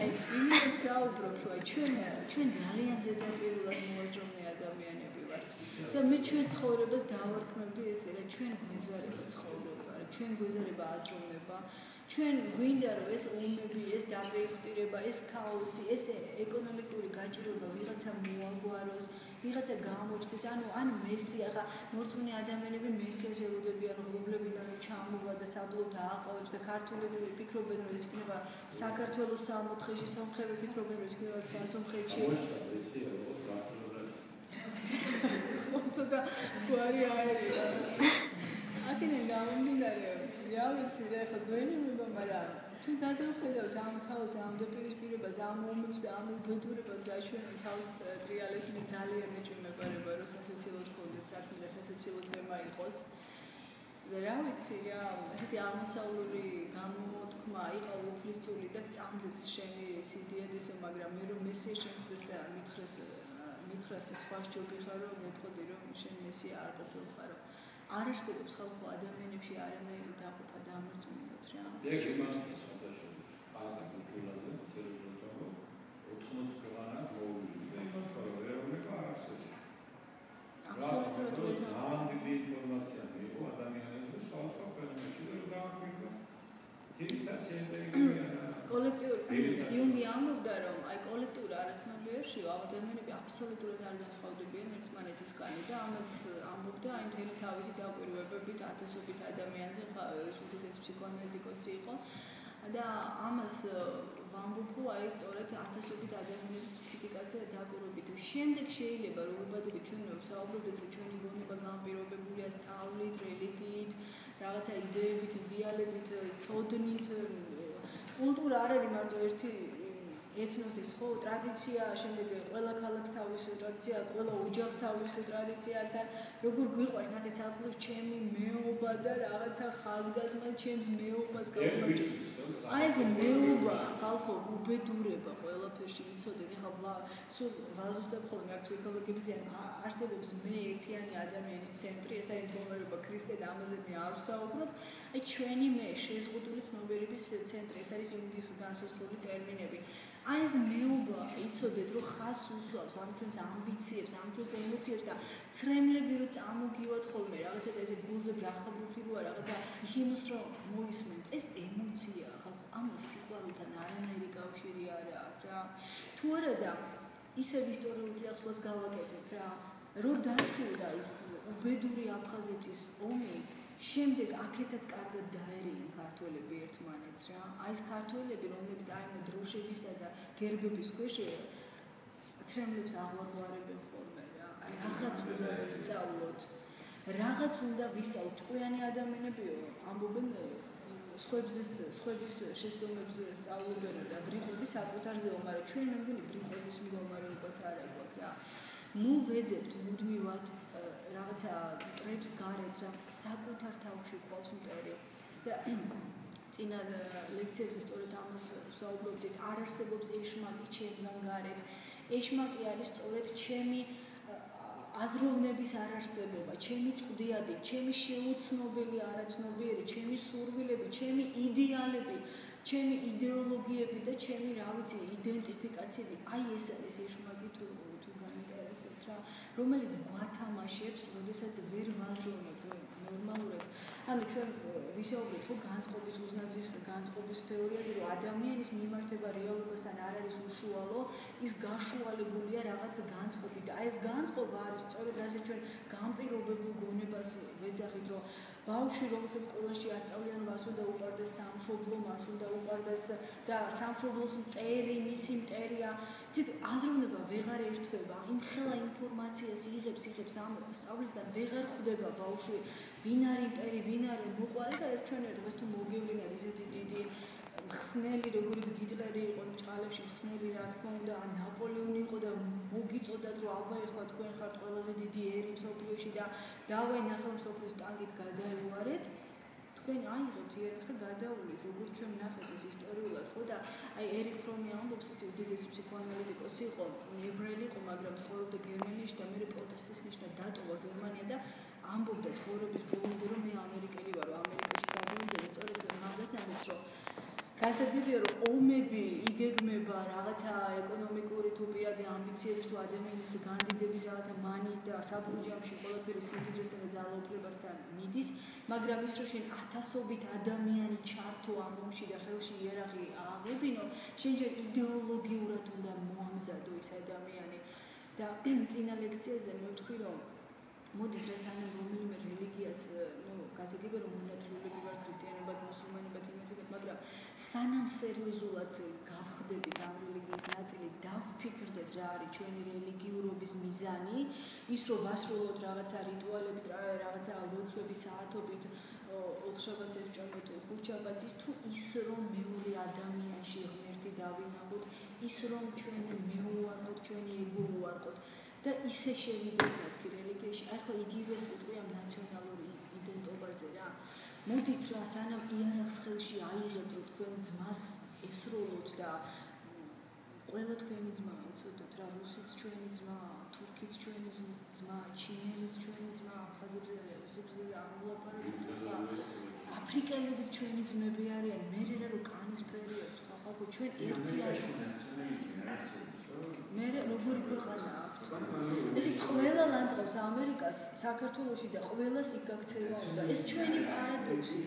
აი, იმის საუბრობ, რომ ჩვენ ჩვენ ძალიან ზედაპირულად მოაზროვნე ადამიანები ვართ. და მე ჩვენ ცხოვრებას დავარქმევდი ესე, რომ ჩვენ გვეზარება ცხოვრება, ჩვენ გვეზარება აზროვნება. ჩვენ გვინდა რომ ეს ომები, ეს დაპირისპირება, ეს ქაოსი, ეს ეკონომიკური გაჭირვება ვიღაცა მოაგვაროს, ვიღაცა გამოჩნდეს, ანუ ან მესია, ხა მორწმუნე ადამიანები მესიას ელოდებიან, რომლებიდან ჩამოვა და საბლო დააყოვებს და ქართულები ფიქრობენ რომ ეს იქნება საქართველოს სამოთხეში, სომხები ფიქრობენ რომ ეს იქნება სასომხეთში. <laughs> ცოტა გვარი არის. აქედან გამომდინარე რა ვიცი რა ხა გვენიმება მაგრამ თუ გადავხედავთ ამ თავს ამ დაპირისპირებას ამ მომებს ამ უბედურებას რა ჩვენ თავს ტრიალებს მე ძალიან მეჭმებარება რომ სასაცილოდ ხონდეს საქმე და სასაცილოდ თემა იყოს და რა ვიცი რა ესეთი აღმოსავლური გამოთქმა იყო უფლისწული და წამდეს შენი სიდიადისო მაგრამ მე რომ მესე შემხდეს და მითხრეს მითხრეს სხვა ჯობი ხარ რომ მეტყოდი რომ შენ მესი არ ყოფილხარო არ არსებობს ხალხო ადამიანებში არანაირი დაყოფა და ამერწმუნდათ რა. ეგ იმას იცოდა პანკ კულტურაზე სერიოზულად 80 ქვეყანა მოუძიდა იმას რომ ეროვნება არ არსებობს. აბსოლუტურად ვეთო. ამ დიდი ინფორმაცია მიიღო ადამიანებს სხვა სხვა ქვეყნებში და დააკვირდა. ცირთა შეიძლება კოლექტიური იუნგი ამბობდა რომ აი კოლექტიური არაცნობიერში ადამიანები აბსოლუტურად არ განსხვავდებიან ერთმანეთისგან და ამას ამბობდა აი მთელი თავისი დაკვირვებებით ათასობით ადამიანზე ხა ეს ფსიქოანალიტიკოსი იყო. და ამას ვამბობ აი სწორედ ათასობით ადამიანის ფსიქიკაზე დაკვირვებით. შემდეგ შეიძლება რომ უბადებით ჩვენ ვსაუბრობთ რომ ჩვენი გონება განპირობებულია სწავლით რელიგიით რაღაცა იდეებით იდეალებით ცოდნით კულტურა არ არის მარტო ერთი ეთნოსის ხო ტრადიცია, შემდეგ ყველა ქალაქს თავისი ტრადიცია, ყველა ოჯახს თავისი ტრადიცია და როგორ გვიყვარს ნახე საერთოდ ჩემი მეობა და რაღაცა ხაზგასმა ჩემს მეობას გავაკეთე. აი ეს მეობა, ხალხო, უბედურება ყველაფერში ვიცოდეთ, ეხლა ბლა, სულ ვაზუსტებ ხოლმე აქ ფსიქოლოგების არსებობს მე ერთიანი ადამიანის ცენტრი, ეს არის მდგომარეობა ქრისტე და ამაზე მე არ ვსაუბრობ. აი ჩვენი მე შეზღუდული ცნობიერების ცენტრი, ეს არის იუნგის განსაზღვრული ტერმინები. აი ეს მეუბა იცოდეთ რომ ხას უსვავს ამ ჩვენს ამბიციებს, ამ ჩვენს ემოციებს და ცრემლები რო წამოგივათ ხოლმე რაღაცა ესე გულზე ბრახაბრუხი როა რაღაცა იმის რომ მოისმენ ეს ემოცია ხალხო ამას სიყვარულთან არანაირი კავშირი არ აქვს რა. თუ არა და ისევ ისტორიულ წიაღს გავაკეთებ რა რო დასრულდა ის უბედური აფხაზეთის ომი შემდეგ აქეთაც კარგად დაერიენ ქართველები ერთმანეთს რა. აი ეს ქართველები, რომლებიც აი დროშებისა და გერბების ქვეშ ცრემლებს აღვაგვარებენ ხოლმე რა. აი რაღაც უნდა ვისწავლოთ. რაღაც უნდა ვისწავლოთ. ჭკვიანი ადამიანებიო, ამბობენ სხვების სხვების შეცდომებს სწავლობენ და ბრიხების საკუთარზეო, მაგრამ ჩვენ მე მგონი ბრიხების მდგომარეობაც არ აქვს რა. ნუ ვეძებთ მუდმივად რაღაცა ტრებს გარეთ რა საკუთარ თავში ყავს მტერი და წინა ლექციებში სწორედ ამას ვსაუბრობდით არ არსებობს ეშმაკი ჩემთან გარეთ ეშმაკი არის სწორედ ჩემი აზროვნების არარსებობა, ჩემი წვდიადი, ჩემი შეუცნობელი არაცნობიერი, ჩემი სურვილები, ჩემი იდეალები, ჩემი იდეოლოგიები და ჩემი რა ვიცი იდენტიფიკაციები. აი ეს არის ეშმაკი თუ რომელიც გვათამაშებს, როდესაც ვერ ვაჯრობთ ნორმალურად. ანუ ჩვენ ვისაუბრეთ ხო განწყობის უზნაძის განწყობის თეორიაზე, რომ ადამიანის მიმართება რეალობასთან არ არის უშუალო, ის გაშუალებულია რაღაც განწყობით. აი ეს განწყობა არის სწორედ ასე ჩვენ განპირობებულ გონებას ვეძახით, რომ ბავშვი რომელსაც სკოლაში ასწავლიან, მას უნდა უყარდეს სამშობლო, მას უნდა უყარდეს და სამშობლოს მტერი, მისი მტერია. თვით აზროვნება ვეღარ ერთვება. იმ ხელა ინფორმაციას იღებს, იღებს ამ სწავლისგან ვეღარ ხვდება ბავშვი ვინ არის მტერი, ვინ არის მოყარე და ერთჩვენერ დღეს თუ მოგევლინათ ისეთი დიდი ხსნელი, როგორც გიტლერი იყო ჭალებში ხსნელი, რა თქმა უნდა, ან ნაპოლეონი იყო და მოგიწოდათ, რომ აბა ეხლა თქვენ ხართ ყველაზე დიდი ერი მსოფლიოში და დავაი ნახევარ მსოფლიოს ტანგით გადაევარეთ. თქვენ აიღებთ იერებს და გადაულით, როგორც ჩვენ ნახეთ ეს ისტორიულად, ხო და აი ერიხ ფრომი ამბობს, ის უდიდესი ფსიქოანალიტიკოსი იყო, ებრაელი იყო, მაგრამ ცხოვრობდა გერმანიაში და მე პროტესტის ნიშნად დატოვა გერმანია და ამბობდა ცხოვრების ბოლომდე რომ მე ამერიკელი ვარ, ამერიკაში გადავიდე და სწორედ მაგას ამბობს რომ გასაგებია რომ ომები იგეგმება რაღაცა ეკონომიკური თუ პირადი ამბიციების თუ ადამიანის განდიდების რაღაცა მანით და საფუძვლებში ყველაფერი სიმდიდრესთან და ძალაუფლებასთან მიდის, მაგრამ ის რომ შენ ათასობით ადამიანი ჩართო ამ ომში და ხელში იერაღი ააღებინო, შენ ჯერ იდეოლოგიურად უნდა მოამზადო ის ადამიანი. და წინა ლექციაზე მე ვთქვი რომ მოდი დღეს ანუ რომელიმე რელიგიას ნუ გასაგებია რომ მონათლულები ვარ ქრისტიანებად, მუსლიმანებად, იმეთებად, მაგრამ სანამ სერიოზულად გავხდებით ამ რელიგიის ნაწილი, დავფიქრდეთ რა არის ჩვენი რელიგიურობის მიზანი, ის რომ ვასრულოთ რაღაცა რიტუალებით, რაღაცა ლოცვების საათობით, ოთხშაბათს ჭამოთ ხუთშაბათს თუ ის რომ მეორე ადამიანში ღმერთი დავინახოთ, ის რომ ჩვენი მეუარყოთ, ჩვენი ეგო უარყოთ. და ისე შევიდეთ მათი რელიგიაში. ახლა იგივე სიტყვი ამ ნაციონალური იდენტობაზე რა. მოდით რა სანამ იარაღს ხელში აიღებთ რომ თქვენ ძმას ესროლოთ და ყველა თქვენი ძმა იცოდეთ რა რუსიც ჩვენი ძმა, თურქიც ჩვენი ძმა, ჩინელიც ჩვენი ძმა, აფხაზებზე რუსებზე ამულაპარაკებთ რა. აფრიკელებიც ჩვენი ძმები არიან, მე რა რო კანის პერიოდს ხო ხო ჩვენ ერთი არის. მე როგორი ქვეყანა აქვს ეს ყველა ლანდშაფტს ამერიკას საქართველოსში და ყველას იქ გაქცევა უნდა ეს ჩვენი პარადოქსი.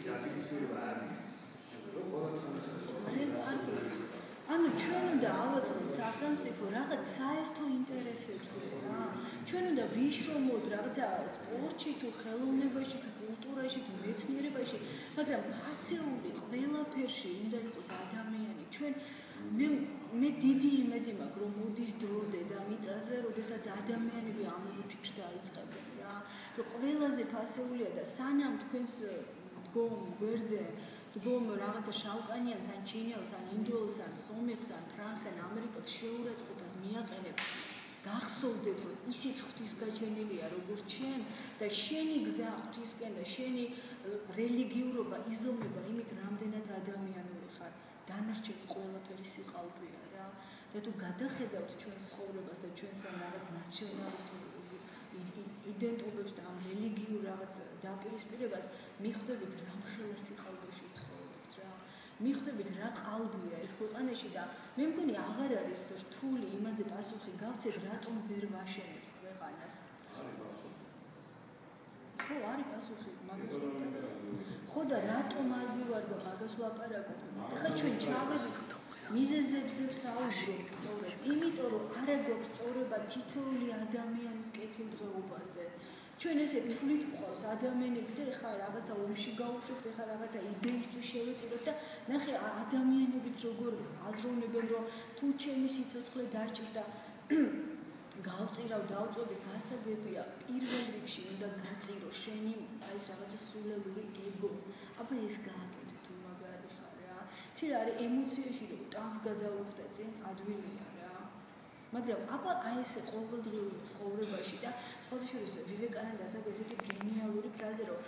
ანუ ჩვენ უნდა ავაწყოთ სახელმწიფო რაღაც საერთო ინტერესებზე. რა ჩვენ უნდა ვიშრომოთ რაღაცა სპორტში თუ ხელოვნებაში თუ კულტურაში თუ მეცნიერებაში მაგრამ ფასეული ყველაფერში უნდა იყოს ადამიანი. ჩვენ მე მე დიდი იმედი მაქვს რომ მოდის დრო დედამიწაზე, როდესაც ადამიანები ამაზე ფიქრს დაიწყებენ რა. რომ ყველაზე ფასეულია და სანამ თქვენს დგომ გვერდზე დგომ რაღაცა შავკანიანს ან ჩინელს ან ინდოელს ან სომეხს ან ფრანგს ან ამერიკელს შეურაცხყოფას მიაყენებ გახსოვდეთ რომ ისიც ღვთისგაჩენილია როგორც ჩვენ და შენი გზა ღვთისკენ და შენი რელიგიურობა იზომება იმით რამდენად ადამიანური ხარ დანარჩენი ყველაფერი სიყალბეა რა. და თუ გადახედავთ ჩვენ ცხოვრებას და ჩვენს ამ რაღაც ნაციონალისტურ იდენტობებს და ამ რელიგიურ რაღაც დაპირისპირებას მიხვდებით რამხელა სიხალბეში ცხოვრობთ რა. მიხვდებით რა ყალბია ეს ქვეყანაში და მე მგონი აღარ არის რთული იმაზე პასუხი გავცეთ რატომ ვერ ვაშენებთ ქვეყანას. ხო არის პასუხი მაგრამ ხო და რატომ არ ვივარ და მაგას ვაპარაკობ ახლა ჩვენ ჩავეზეთ მიზეზებზე ვსაუბრობთ სწორედ. იმიტომ რომ არ გვაქვს სწორება თითოეული ადამიანის კეთილდღეობაზე. ჩვენ ესე თulit ყავს ადამიანები და ეხლა რაღაცა ომში გავუშვით, ეხლა რაღაცა იდეისთვის შევეწიროთ და ნახე ადამიანებიც როგორ აზროვნებენ, რომ თუ ჩემი სიცოცხლე დაჭირდა გავწირავ, დავწოდე გასაგებია, პირველ რიგში უნდა გაწირო შენი აი ეს რაღაცა სულელური ეგო. აბა ეს გააკეთე თუ მაგარი ხარ რა. ცი არის ემოციაში რომ ტანკს გადაუხდე წინ ადვილია. მაგრამ აბა აი ეს ყოველდღიური ცხოვრებაში და სხვადასხვა ვივეკანანდა ასაკ ესეთი გენიალური ფრაზე რომ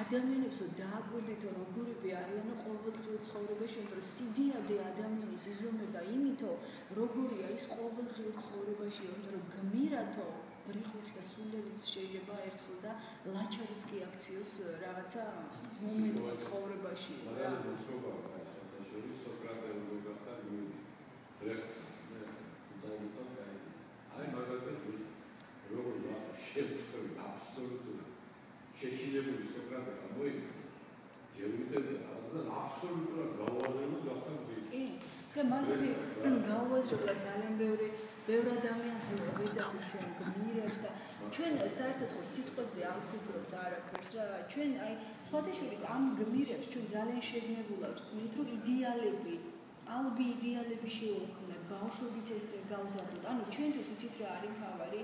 ადამიანებს დააკვირდით რომ როგორები არიანო ყოველდღიურ ცხოვრებაში რომ სიდიადე ადამიანის იზომება იმითო როგორია ის ყოველდღიურ ცხოვრებაში რომ გმირათო ბრიხუც და სულელიც შეიძლება ერთხელ და ლაჩარიც კი აქციოს რაღაცა მომენტი ცხოვრებაში. რა მოთხრობა ეს სოკრატე როგორ გახდა იმედი რეხს აი მაგალითად როგორ ვახ შეფრთხები აბსოლუტური შეშინებული სოკრატე გამოიქცა ჯერმიტები და აბსოლუტურად გაუაზრებულ გახდა კი. და მასეთი გაუაზრებლა ძალიან ბევრი ბევრ ადამიანს ვეძახი ჩვენ გმირებს და ჩვენ საერთოდ ხო სიტყვებზე არ ვფიქრობთ არაფერს რა. ჩვენ აი სხვადასხვის ამ გმირებს ჩვენ ძალიან შეგნებულად ვქნით რომ იდეალები ალბი იდეალები შეუქმნათ ბავშვობით ეს გავზარდოთ ანუ ჩვენთვის იცით რა არის ხავარი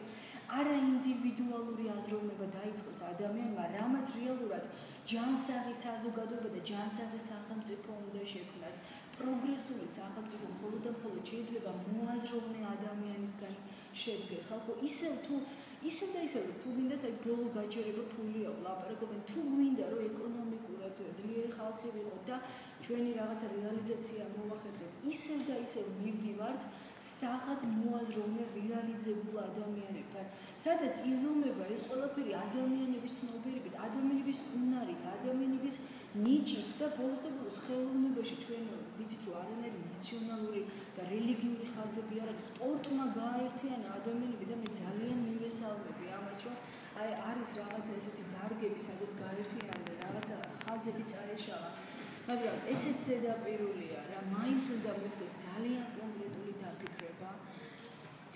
არა ინდივიდუალური აზროვნება დაიწყოს ადამიანმა რამაც რეალურად ჯანსაღი საზოგადოება და ჯანსაღი სახელმწიფო უნდა შექმნას. პროგრესული სახელმწიფო მხოლოდ და მხოლოდ შეიძლება მოაზროვნე ადამიანისგან შედგეს. ხალხო ისევ თუ ისევ და ისევ თუ გინდათ აი ბოლო გაჩერება ფულია ლაპარაკობენ თუ გვინდა რომ ეკონომიკურად ძლიერი ხალხი ვიყოთ და ჩვენი რაღაცა რეალიზაცია მოვახერხეთ ისევ და ისევ მივდივართ საღად მოაზროვნე რეალიზებულ ადამიანებთან. სადაც იზომება ეს ყველაფერი ადამიანების ცნობიერებით ადამიანების უნარით ადამიანების ნიჭით და ბოლოს და ბოლოს ხელოვნებაში ჩვენ ვიცით რომ არანაირი ნაციონალური და რელიგიური ხაზები არ არის სპორტმა გააერთიანა ადამიანები და მე ძალიან მივესალმები ამას რომ აი არის რაღაცა ესეთი დარგები სადაც გააერთიანა რაღაცა ხაზები წაეშალა. მაგრამ ესეც ზედაპირულია რა მაინც უნდა მოხდეს ძალიან კონკრეტული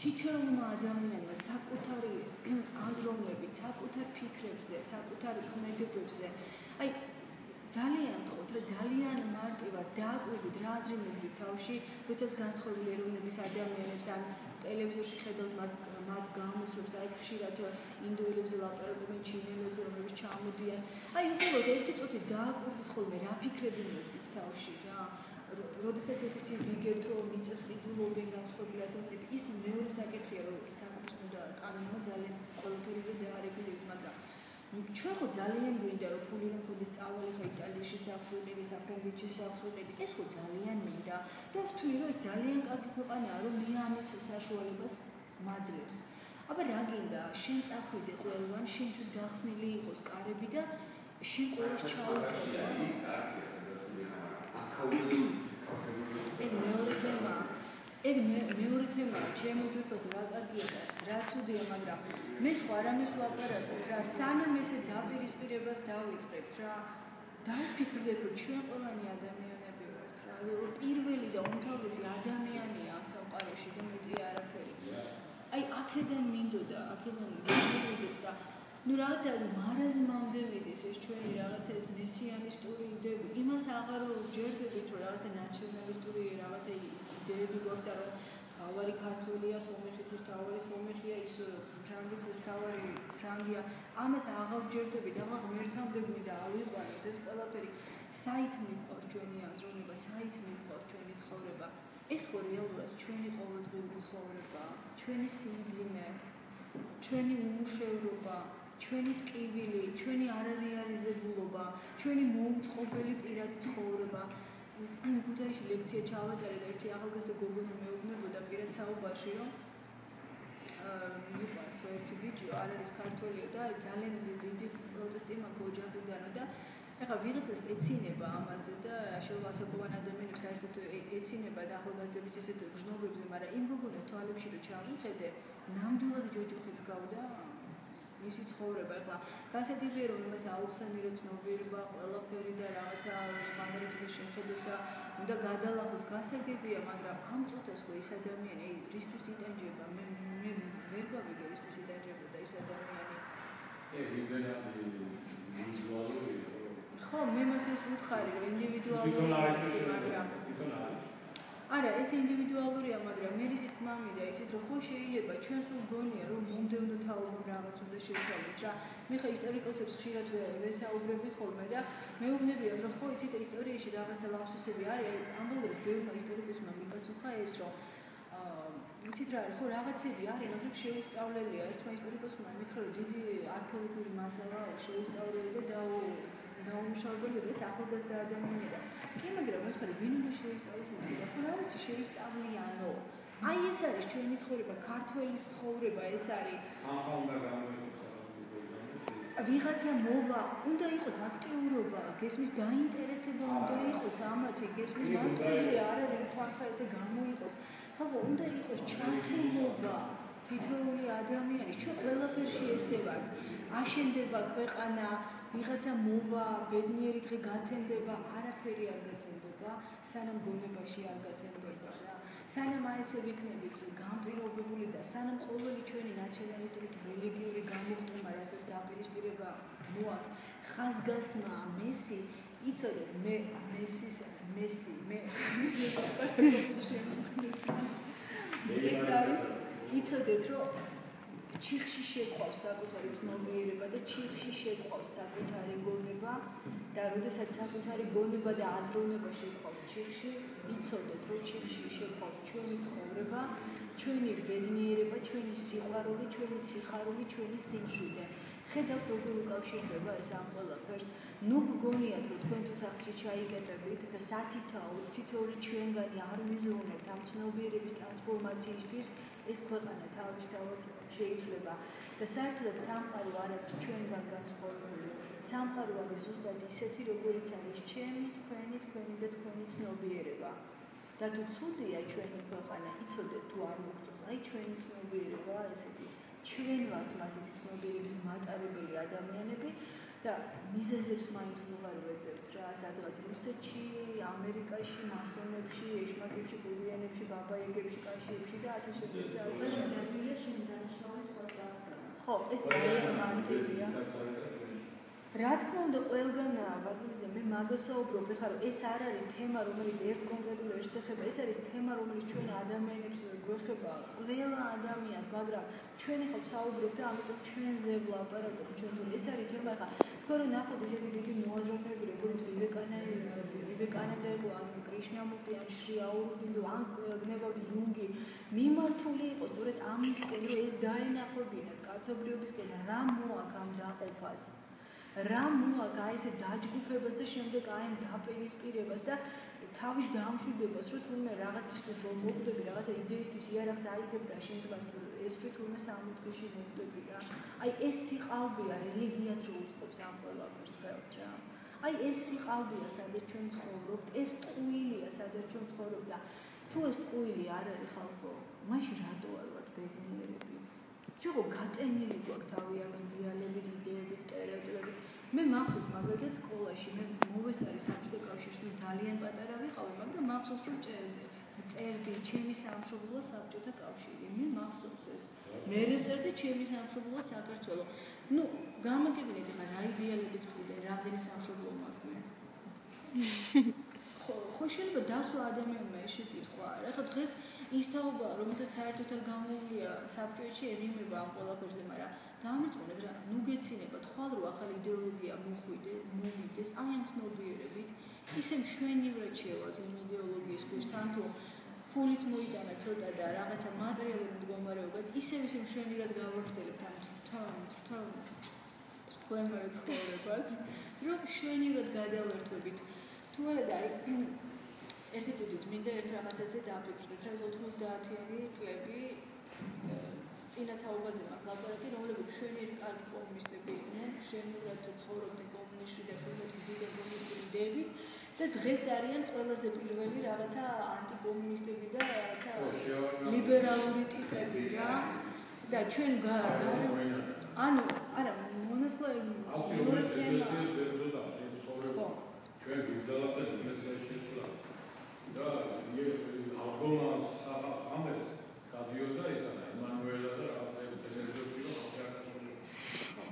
თითოეულმა ადამიანმა საკუთარი აზროვნებით, საკუთარ ფიქრებზე, საკუთარ ქმედებებზე აი ძალიან მთხოთ რა ძალიან მარტივად დააკვირდით რა აზროვნებთ თავში, როდესაც განსხვავებული ეროვნების ადამიანებს ან ტელევიზორში ხედავთ მას მათ გამოსვლებს, აი ხშირად ინდოელებზე ლაპარაკობენ, ჩინელებზე, რომლებიც ჩამოდიან. აი უბრალოდ ერთი წუთი დააკვირდით ხოლმე რა ფიქრები მოვდით თავში რა. როდესაც ესეთი ვიგებთ რომ მიწებს ყიდულობენ განსხვავებული ადამიანები, ის მეორე საკითხია რომ საკუთრება და კანონმა ძალიან ყველაფერი დაარეგულიროს, მაგრამ ჩვენ ხო ძალიან გვინდა რომ ფული რომ ქონდეს წავალი ხო იტალიაში სახსრულები, საფრანგეთში სახსრულები, ეს ხო ძალიან მინდა და ვთვლი რომ ეს ძალიან კარგი ქვეყანაა რომ მე ამის საშუალებას მაძლევს. აბა რა გინდა შენ წახვიდე ყველგან, შენთვის გახსნილი იყოს კარები და შენ ყველას ჩაუყრე. ეგ მეორე თემა. ეგ მეორე თემა, ჩემო ძვირფას რა კარგია და რა ცუდია, მაგრამ მე სხვა რამეს ვაპარაკობ რა, სანამ ესე დაპირისპირებას დავიწყებთ რა, დავფიქრდეთ რომ ჩვენ ყველანი ადამიანები ვართ რა, რომ პირველი და უმთავრესი ადამიანია ამ სამყაროში და მეტი არაფერი. აი აქედან მინდოდა, აქედან მინდოდა და ну რაღაცა მარაზმამდე მიდის ეს ჩვენი რაღაცა ეს მესიანისტური იდეები იმას აღარ ვჯერდებით რომ რაღაცა ნაციონალისტური რაღაცა იდეები გვაქვს და რომ თავარი ქართულია, სომეხი თუ თავარი სომეხია, ის ფრანგი თუ თავარი ფრანგია. ამას აღარ ჯერდები და აღარ ღმერთამდე გვინდა ავიყვანოთ ეს ყველაფერი. საით მიყვარს ჩვენი აზროვნება, საით მიყვარს ჩვენი ცხოვრება. ეს ხო რეალურად ჩვენი ყოველდღიური ცხოვრება, ჩვენი სიმძიმე, ჩვენი უმუშევრობა, ჩვენი ტკივილი, ჩვენი არარეალიზებულობა, ჩვენი მომწყობელი პირადი ცხოვრება. გუთაში ლექცია ჩავატარე და ერთი ახალგაზრდა გოგონა მეუბნებოდა პირად საუბარში, რომ აა მიყვარს ერთი ბიჭი, არ არის ქართველიო და ძალიან დიდი პროტესტი მაქვს ოჯახიდანო და ეხლა ვიღაცას ეცინება ამაზე და შეუასაკოვან ადამიანებს საერთოდ ეცინება და ახალგაზრდების ესეთ გზნობებზე, მაგრამ იმ გოგონას თვალებში რო ჩავიხედე, ნამდვილად ჯოჯოხიც გავდა მისი ცხოვრება. ეხლა გასაგებია რომ იმას აუხსენი რო ცნობიერება ყველაფერი და რაღაცა სპანერით უნდა შეხედოს და უნდა გადალახოს გასაგებია, მაგრამ ამ წუთას ხო ეს ადამიანი რისთვის იტანჯება? მე მე ვერ გავიგე რისთვის იტანჯებოდა ეს ადამიანი. ე ვიბერალი ვიზუალურია ხო, მე მას ეს ვუთხარი, რომ ინდივიდუალური მაგრამ არა, ეს ინდივიდუალურია, მაგრამ მე ის თქმა მინდა, იცით რომ ხო შეიძლება ჩვენს უ გონია რომ მომდევნო თაობამ რაღაც უნდა შეცვალოს რა. მე ხა ისტორიკოსებს ხშირად ვესაუბრები ხოლმე და მეუბნებიან რომ ხო იცით ისტორიაში რაღაცა ლაფსუსები არის, ამბობენ ბევრმა ისტორიკოსმა მიპასუხა ეს რომ იცით რა არის ხო რაღაცები არის, მაგრამ შეუსწავლელია. ერთმა ისტორიკოსმა მითხრა რომ დიდი არქეოლოგიური მასალაა შეუსწავლელი და დაუ დაუმშავებელი ეს ახალგაზრდა ადამიანია. კი, მაგრამ ხარ ვინ უნდა შეისწავლოს მაგრამ ხო რა ვიცი შეისწავლიანო. აი ეს არის ჩვენი ცხოვრება, ქართველის ცხოვრება ეს არის. ახლა უნდა გამოიყენოს ვიღაცა მოვა, უნდა იყოს აქტიურობა, გესმის დაინტერესება უნდა იყოს ამათი, გესმის მარტივი არ არის თვალხა ესე გამოიყოს. ხალხო უნდა იყოს ჩართულობა თითოეული ადამიანის, ჩვენ ყველაფერში ესე ვართ. აშენდება ქვეყანა, ვიღაცა მოვა, ბედნიერი დღე გათენდება, არაფერი არ გათენდება, სანამ გონებაში არ გათენდება რა. სანამ აი ესე ვიქნებით განპირობებული და სანამ ყოველი ჩვენი ნაციონალისტური რელიგიური გამოხტომა, რასაც დააპირისპირება მოაქვს, ხაზგასმა მესი იცოდე მე მესის მესი მე მესი <laughs> <laughs> ეს არის იცოდეთ რომ ჩიხში შეყვავს საკუთარი ცნობიერება და ჩიხში შეყვავს საკუთარი გონება და როდესაც საკუთარი გონება და აზროვნება შეყვავს ჩიხში, იცოდეთ, რომ ჩიხში შეყვავს ჩვენი ცხოვრება, ჩვენი ბედნიერება, ჩვენი სიყვარული, ჩვენი სიხარული, ჩვენი სიმშვიდე. ხედავთ როგორ უკავშირდება ეს ამ ყველაფერს. ნუ გგონიათ რომ თქვენ თუ სახლში ჩაიკეტებით და სათითაოდ თითოეული ჩვენგანი არ ვიზრუნებთ ამ ცნობიერების ტრანსფორმაციისთვის ეს ქვეყანა თავისთავად შეიცვლება და საერთოდ სამყარო არ არის ჩვენგან განსხვავებული. სამყარო არის ზუსტად ისეთი, როგორიც არის ჩემი, თქვენი, თქვენი და თქვენი ცნობიერება. და თუ ცუდია ჩვენი ქვეყანა, იცოდეთ თუ არ მოგწონს, აი ჩვენი ცნობიერება ესეთი. ჩვენ ვართ მასეთი ცნობიერების მატარებელი ადამიანები და მიზეზებს მაინც უღარ ვეძებთ რა, სადღაც რუსეთში, ამერიკაში, მასონებში, ეშმაკებში, ბუდიანებში, ბაბაიგებში, კაშიებში და ასე და ასე შემდეგ. ხო, ეს ძალიან მარტივია. რა თქმა უნდა, ყველგანაა, ბატონო, მე მაგასაუბრობ, ეხლა რომ ეს არ არის თემა, რომელიც ერთ კონკრეტულ ერთს ეხება, ეს არის თემა, რომელიც ჩვენ ადამიანებს გვეხება, ყველა ადამიანს, მაგრამ ჩვენ ხო საუბრობთ და ამიტომ ჩვენზე ვლაპარაკობ, ჩვენ თუ ეს არის თემა, ეხლა თქვენ რომ ნახოთ ესეთი დიდი მოაზროვნეები, როგორც ვივეკანანდი იყო, ან კრიშნამურტი, ან შრი აურბინდო, ან გნებავთ იუნგი, მიმართული იყო სწორედ ამისკენ, რომ ეს დაენახებინათ კაცობრიობისკენ რა მოაქვს ამ დაყოფას. რა მოაქვს აი ესე დაჯგუფებას და შემდეგ აი ამ დაპირისპირებას და თავის დამშვიდებას, რომ თუნდაც რაღაცისთვის მოგვდები, რაღაცა იდეისთვის იარაღს აიგებ და შეიძლება ეს თვითონ სამუდღიში მოგვდები რა. აი ეს სიყალბეა რელიგიაც რო უწყობს ამ ყველაფერს ხელს რა. აი ეს სიყალბეა, სადაც ჩვენ ცხოვრობთ, ეს ტყუილია, სადაც ჩვენ ცხოვრობთ და თუ ეს ტყუილი არ არის ხალხო, მაშინ რატო არ ვართ ბედნიერები? ჯოგო გატენილი გვაქვს თავიანთი დიალებით, იდეებით, სტერეოტიპებით. მე მახსოვს მაგალითად სკოლაში მე მოვესწარი საბჭოთა კავშირში ძალიან პატარა ვიყავი მაგრამ მახსოვს რომ წერდი ჩემი სამშობლო საბჭოთა კავშირი. მე მახსოვს ეს. მე წერდი ჩემი სამშობლო საქართველოს ну გამაგებინეთ ახლა რა იდეალებით ვწიდე რამდენი სამშობლო მაქვს მე <laughs> ხო ხო შეიძლება დასვა ადამიანმა ეს შეკითხვა არა ახლა დღეს ის თაობა რომელსაც საერთოდ არ გამოუვია საბჭოებში ერიმება ამ ყველაფერზე მაგრამ დაამერწმუნეთ რა ნუ გეცინება თვალ რო ახალი იდეოლოგია მოხვიდე მოვიდეს აი ამ ცნობიერებით ისე მშვენივრად შევალთ იმ იდეოლოგიის ქვეშ თან თუ ფულით მოიტანა ცოტა და რაღაცა მატერიალური მდგომარეობაც ისევ ისე მშვენივრად გავაგრძელებთ ამ თვითონ თვითონ თვითონ ცხოვრებას რომ მშვენივრად გადავერთვებით. თუ არა და ერთი წუთით მინდა ერთ რაღაცაზე დააფიქრდეთ რა 90-იანი წლები წინა თაობაზე მაქვს ლაბორატორი რომლებიც მშვენიერი კარგი კომუნისტები იყვნენ მშვენივრად ცხოვრობდნენ კომუნისტური და პროლეტარული კომუნისტური იდეებით და დღეს არიან ყველაზე პირველი რაღაცა ანტიკომუნისტები და რაღაცა ლიბერალური ტიპები რა და ჩვენ ანუ არა მონათლა ხო ჩვენ ვიძალავთ ეს შესულა და ალბომას სამეს გადიოდა ისა და იმანუელა და რაღაცა ტელევიზორში რომ აღწერა.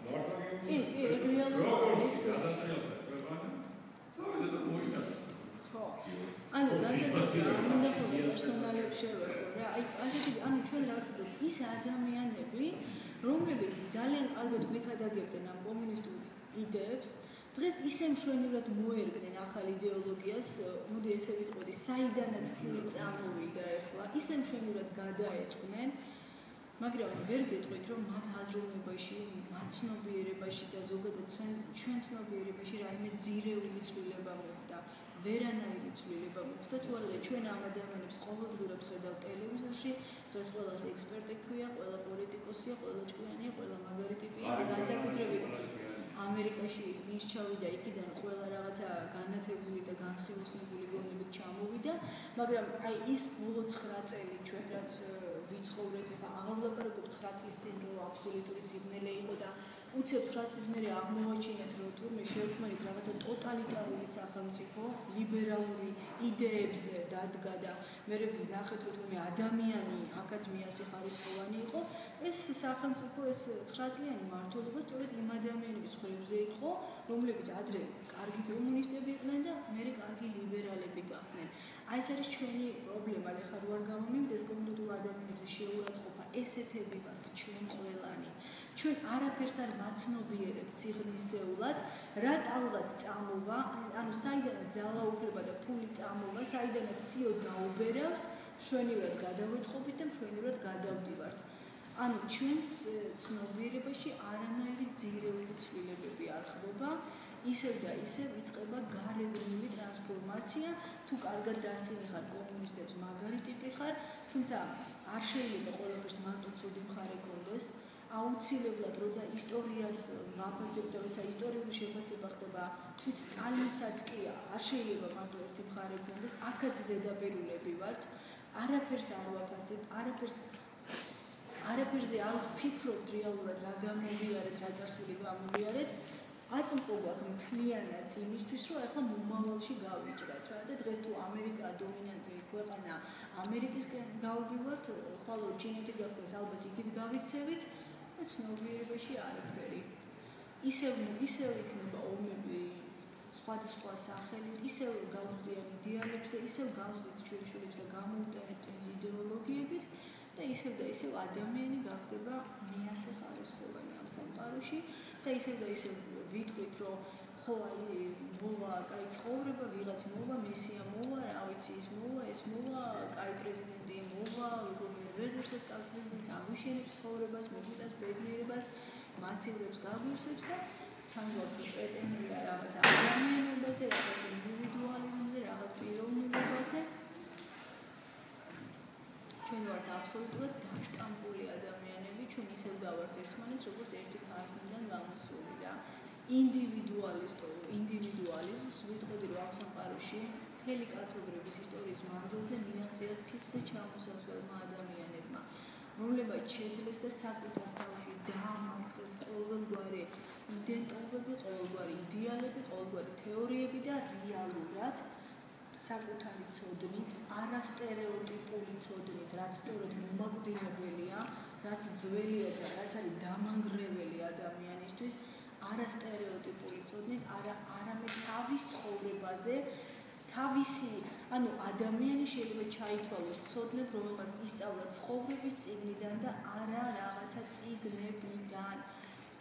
მარტო კი კი რეალურად ის გადასწრება ანუ გასაგებია უნდა ხო პერსონალებს შევეხო რა აი ასეთი ანუ ჩვენ რა ვთქვით ის ადამიანები რომლებიც ძალიან კარგად გვიქადაგებდნენ ამ კომუნისტურ იდეებს დღეს ისე მშვენივრად მოერგნენ ახალ იდეოლოგიას მოდი ესე ვიტყოდი საიდანაც ფული წამოვიდა ახლა ისე მშვენივრად გადაეწყვნენ მაგრამ ვერ გეტყვით რომ მათ აზროვნებაში, მაცნობიერებაში და ზოგადად ჩვენ ცნობიერებაში რაიმე ძირეული ცვლილება მოხდა. ვერანაირი ცვლილება მოხდა თუ არა ჩვენ ამ ადამიანებს ყოველდღურად ხედავ ტელევიზორში დღეს ყველას ექსპერტი ქვია ყველა პოლიტიკოსია ყველა ჭკვიანია ყველა მაგარი ტიპია განსაკუთრებით ამერიკაში ვის ჩავიდა იქიდან ყველა რაღაცა განათებული და განსხვავებული გონებით ჩამოვიდა მაგრამ აი ის ბოლო 9 წელი ჩვენ რაც ვიცხოვრეთ ეხა აღავლაპარაკობ 9 წლის წინ რო აბსოლუტური სიგნალე იყო და უცებ 9 წლის მერე აღმოაჩინეთ რომ თურმე შევქმნით რაღაცა ტოტალიტარული სახელმწიფო ლიბერალური იდეებზე დადგა და მე ვნახეთ რომ თურმე ადამიანი აქაც მიასი ხარისხოვანი იყო ეს სახელმწიფო ეს 9 წლიანი მართლობა სწორედ იმ ადამიანების ხვრებზე იყო რომლებიც ადრე კარგი კომუნისტები იყვნენ და მე კარგი ლიბერალები გახდნენ. აი ეს არის ჩვენი პრობლემა ახლა რო არ გამომივიდეს კომუნისტურ ადამიანებზე შეურაცხყოფა ესეთები ვართ ჩვენ ყველანი ჩვენ არაფერს არ ვაცნობიერებთ სიღრმისეულად, რა ტალღაც წამოვა, ანუ საიდანაც ძალაუფლება და ფული წამოვა, საიდანაც სიო დაუბერავს, შვენივად გადავეწყობით და შვენივად გადავდივართ. ანუ ჩვენს ცნობიერებაში არანაირი ძირეული ცვლილებები არ ხდება. ისევ და ისევ იწყება გარეგნული ტრანსფორმაცია, თუ კარგად დასინი ხარ კომუნისტებს მაგარი ტიპი ხარ, თუმცა არ შეიძლება ყველაფერს მარტო ცუდი მხარე გქონდეს. აუცილებლად როცა ისტორიას ვაფასებ და როცა ისტორიული შეფასება ხდება თვით სტალინსაც კი არ შეიძლება მარტო ერთი მხარე გქონდეს აქაც ზედაპირულები ვართ. არაფერს არ ვაფასებ არაფერს არაფერზე არ ვფიქრობ რეალურად რა გამოვიარეთ რა წარსული გამოვიარეთ აწმყო გვაქვს მთლიანად იმისთვის რომ ახლა მომავალში გავიჭრათ რა და დღეს თუ ამერიკა დომინანტი ქვეყანა ამერიკისკენ გავდივართ ხოლო ჩინეთი გახდეს ალბათ იქით გავიქცევით და ცნობიერებაში არაფერი. ისევ ისევ იქნება ომები სხვადასხვა სახელით, ისევ გავხდიან იდეალებზე, ისევ გავხდით ჩვენი შვილებს და გამოვტანებთ ეს იდეოლოგიებით და ისევ და ისევ ადამიანი გახდება მეასე ხარისხოვანი ამ სამყაროში და ისევ და ისევ ვიტყვით რომ ხო აი მოვა კაი ცხოვრება, ვიღაც მოვა, მესია მოვა, რა ვიცი ის მოვა, ეს მოვა, კაი პრეზიდენტი მოვა, როგორ ვერცერთი კაი პრეზიდენტი ამუშენებს ცხოვრებას, მოგვიტას ბედნიერებას, მაცილებს გაგვივსებს და თან გვაქვს პრეტენზია რაღაც ადამიანობაზე, რაღაც ინდივიდუალიზმზე, რაღაც პიროვნებაზე. ჩვენ ვართ აბსოლუტურად დაშტამპული ადამიანები, ჩვენ ისევ გავართ ერთმანეთს, როგორც ერთი ქართლიდან გამოსული და ინდივიდუალისტო ინდივიდუალიზმს ვიტყოდი რომ ამ სამყაროში მთელი კაცობრიობის ისტორიის მანძილზე მიაღწიეს თითზე ჩამოსასვლელმა ადამიანებმა რომლებიც შეძლეს და საკუთარ თავში. დაამარცხეს ყოველგვარი იდენტობები, ყოველგვარი იდეალები, ყოველგვარი თეორიები და რეალურად საკუთარი ცოდნით, არასტერეოტიპული ცოდნით, რაც სწორედ მომაკვდინებელია, რაც ძველია და რაც არის დამანგრეველი ადამიანისთვის, არასტერეოტიპული წოდნით, არა არამედ თავის ცხოვრებაზე, თავისი, ანუ ადამიანი შეიძლება ჩაითვალოს წოდნით, რომელსაც ისწავლა ცხოვრების წიგნიდან და არა რაღაცა წიგნებიდან.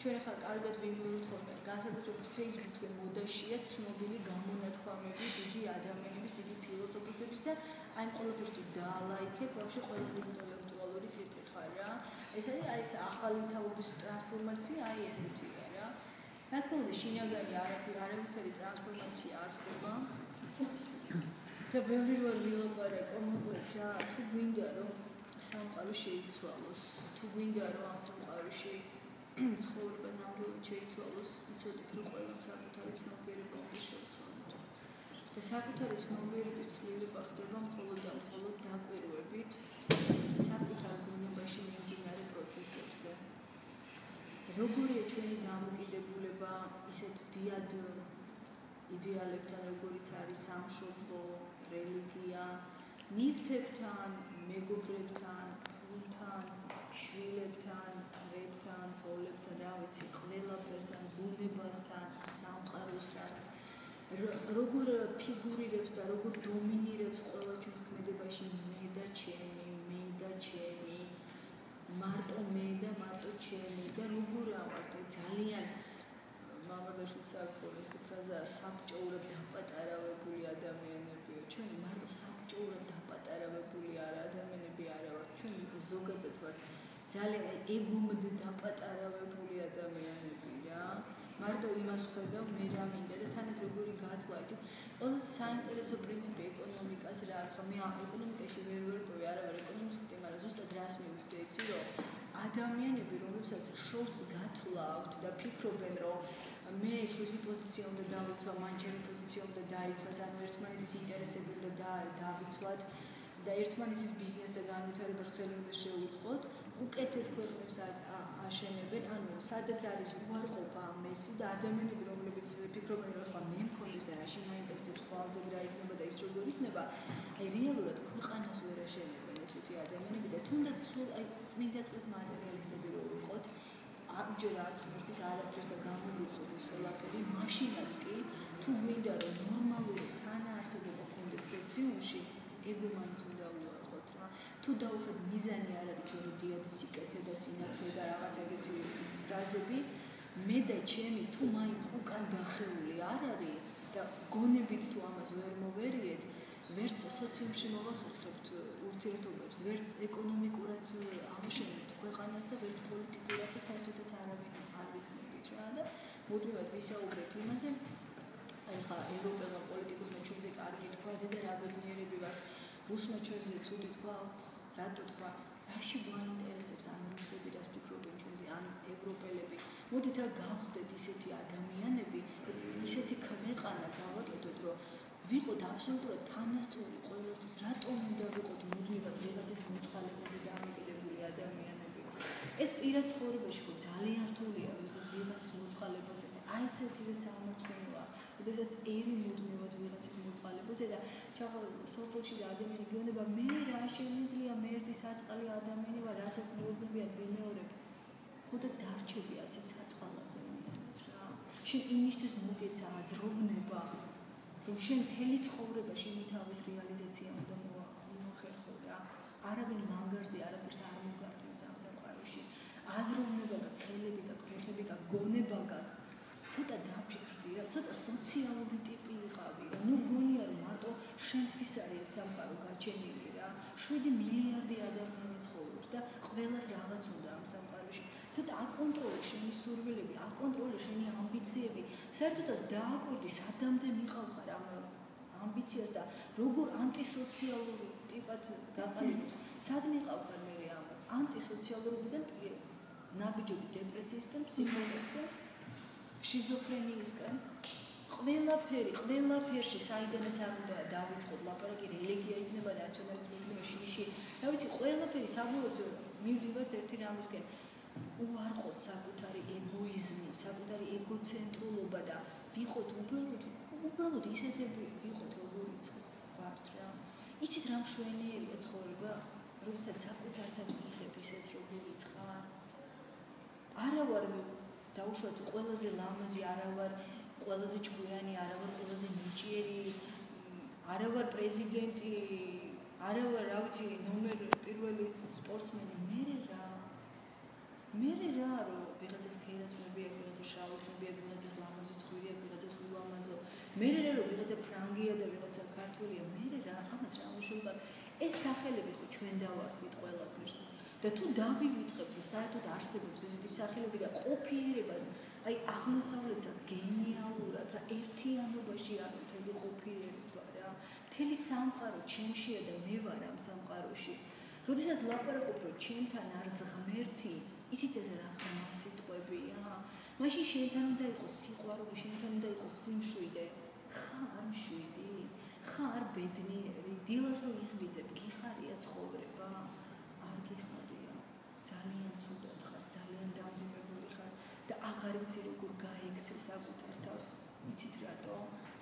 ჩვენ ახლა კარგად ვიმეორებთ ხოლმე, განსაკუთრებით Facebook-ზე მოდაშია ცნობილი გამონათქვამები, დიდი ადამიანების, დიდი ფილოსოფოსების და აი ყველაფერს თუ დაალაიქებ, ვაფშე ყველაზე ინტელექტუალური ტიპი ხარ რა. ეს არის აი ეს ახალი თაობის ტრანსფორმაცია, აი ესეთია რა. რა თქმა უნდა, შინაგანი არაფერი არაფერი ტრანსფორმაცია არ ხდება. და ბევრი როა ვილაპარაკო მოკლედ რა, თუ გვინდა რომ სამყარო შეიცვალოს, თუ გვინდა რომ ამ სამყაროში ცხოვრება ნამდვილად შეიცვალოს, იცოდეთ რომ ყველა საკუთარი ცნობიერება უნდა შევცვალოთ. და საკუთარი ცნობიერების ცვლილება ხდება მხოლოდ და მხოლოდ დაკვირვებით საკუთარ გონებაში მიმდინარე პროცესებზე. როგორია ჩვენი დამოკიდებულება ისეთ დიად იდეალებთან, როგორიც არის სამშობლო, რელიგია, ნივთებთან, მეგობრებთან, ფულთან, შვილებთან, რებთან, ძოლებთან, რა ვიცი, ყველაფერთან, ბუნებასთან, სამყაროსთან. როგორ ფიგურირებს და როგორ დომინირებს ყველა ჩვენს ქმედებაში მე და ჩემი, მე და ჩემი, მარტო მე და მარტო ჩემი და როგორ ავარ ძალიან მამაბაშის საკუთრების ფრაზა საბჭოურად დაპატარავებული ადამიანებია. ჩვენ მარტო საბჭოურად დაპატარავებული არა ადამიანები არა ვართ. ჩვენ ზოგადად ვართ ძალიან ეგომდ დაპატარავებული ადამიანები რა. მარტო იმას ხედავ მე რა მინდა და თან ეს როგორი გათვალით. ყველა საინტერესო პრინციპი ეკონომიკას რა ხა მე ეკონომიკაში ვერ ვერტოვი არა ვარ ეკონომისტი, მაგრამ ზუსტად რას მივხვდი იცი რომ ადამიანები, რომლებსაც შორს გათვლა აქვთ და ფიქრობენ, რომ მე ეს ხუზი პოზიცია უნდა დავიცვა, მან ჩემი პოზიცია უნდა დაიცვას, ანუ ერთმანეთის ინტერესები უნდა დავიცვათ და ერთმანეთის ბიზნეს და განვითარებას ხელი უნდა შეუწყოთ, უკეთეს ქვეყნებს აშენებენ, ანუ სადაც არის უარყოფა ამესი და ადამიანები, რომლებიც ფიქრობენ, რომ ხა მე მქონდეს და რაში მაინტერესებს ყველაზე რა იქნება და ის როგორ იქნება, აი რეალურად ქვეყანას ვერ აშენებენ. ესეთი ადამიანები და თუნდაც სულ აი წმინდა წყლის მატერიალისტები რო ვიყოთ ამჯერ არც ღმერთის არაფერს და გამოგიწყოთ ეს ყველაფერი მაშინაც კი თუ გვინდა რომ ნორმალური თანაარსებობა გქონდეს სოციუმში ეგო მაინც უნდა უარყოთ რა. თუ დაუშვათ მიზანი არ არის ჩვენი დიადის სიკეთე და სინათლე და რაღაც ეგეთი ფრაზები მე და ჩემი თუ მაინც უკან დახეული არ არის და გონებით თუ ამას ვერ მოვერიეთ ვერც სოციუმში მოვახერხებთ ურთიერთობებს, ვერც ეკონომიკურად ამოშენებთ ქვეყანას და ვერც პოლიტიკურად და საერთოდაც არავინ არ ვიქნებით რა და მოდივად ვისაუბრეთ იმაზე. აი ხა ევროპელმა პოლიტიკოსმა ჩვენზე კარგი თქვა და რა ბედნიერები ვართ? რუსმა ჩვენზე ცუდი თქვა რატო თქვა? რაში გვაინტერესებს ან რუსები რას ფიქრობენ ჩვენზე ან ევროპელები? მოდით რა გავხდეთ ისეთი ადამიანები? ისეთი ქვეყანა გავაკეთოთ რომ ვიყოთ აბსოლუტურად თანასწორი ყოველთვის რატომ უნდა ვიყოთ მუდმივად ვიღაცის მოწყალებაზე დამოკიდებული ადამიანები? ეს პირად ცხოვრებაში ხო ძალიან რთულია ვისაც ვიღაცის მოწყალებაზე აი ესეთი სამოწყენოა ოდესაც ერი მუდმივად ვიღაცის მოწყალებაზე და ჩახო სოფელში და ადამიანი გეუბნება მე რა შეიძლება მე ერთი საწყალი ადამიანი ვარ რასაც მეუბნებიან ვიმეორებ ხო და დარჩები ასეთ საწყალ ადამიანად რა. შენ იმისთვის მოგეცა აზროვნება შენ მთელი ცხოვრებაში მითავის რეალიზაცია უნდა მოხერხო და არავინ ლანგარზე არაფერს არ მოგართმევს ამ სამყაროში. აზროვნება და ხელები და ფრეხები და გონება გაქვს ცოტა დაფიქრდი რა ცოტა სოციალური ტიპი იყავი რა. ნუ გონია რომ მარტო შენთვის არის სამყარო გაჩენილი რა. 7 მილიარდი ადამიანი ცხოვრობს და ყველას რაღაც უნდა ამ სამყაროში ცოტა აკონტროლე შენი სურვილები, აკონტროლე შენი ამბიციები. საერთოდაც დააკვირდი, სადამდე მიყავ ხარ ამ ამბიციას და როგორ ანტისოციალური ტიპად გაყალიბებს. სად მიყავ ხარ მე ამას? ანტისოციალურობიდან ნაბიჯები დეპრესიისკენ, ფსიქოზისკენ, შიზოფრენიისკენ. ყველაფერი, ყველაფერში საიდანაც არ უნდა დავიწყოთ ლაპარაკი რელიგია იქნება ნაციონალიზმი იქნება შიში. რა ვიცი, ყველაფერი საბოლოოდ მივდივართ ერთი რამისკენ. უარყოფ საკუთარი ეგოიზმი, საკუთარი ეგოცენტრულობა და ვიყოთ უბრალოდ უბრალოდ ისეთები ვიყოთ როგორიც ვართ რა. იცით რა მშვენიერია ცხოვრება, როდესაც საკუთარ თავს იღებ ისეც როგორიც ხარ. არა ვარ დაუშვათ ყველაზე ლამაზი, არა ვარ ყველაზე ჭკვიანი, არა ვარ ყველაზე ნიჭიერი, არა ვარ პრეზიდენტი, არა ვარ, რა ვიცი, ნომერ პირველი სპორტსმენი, მე მე რა რომ ვიღაცას ქეირათმები აქვს, ვიღაცას შაუთმები აქვს, ვიღაცას ლამაზი ცხვირი აქვს, ვიღაცას ულამაზო. მე რა რომ ვიღაცა ფრანგია და ვიღაცა ქართულია, მე რა ამას რა უშულება. ეს სახელები ხო ჩვენ დავარქვით ყველაფერს. და თუ დავივიწყებთ რომ საერთოდ არსებობს ესეთი სახელები და ყოფიერებას აი აღმოსავლეთსა გენიალურად რა ერთიანობაში არის მთელი ყოფიერება რა. მთელი სამყარო ჩემშია და მე ვარ ამ სამყაროში. როდესაც ლაპარაკობ რომ ჩემთან არის ღმერთი, იცით ეს რა ხმა სიტყვებია? მაშინ შენთან უნდა იყოს სიყვარული, შენთან უნდა იყოს სიმშვიდე. ხარ მშვიდი? ხარ ბედნიერი? დილას რო იხვიძებ, გიხარია ცხოვრება? არ გიხარია. ძალიან ცუდად ხარ, ძალიან დამძიმებული ხარ და აღარ იცი როგორ გაიქცე საკუთარ თავს. იცით რატო?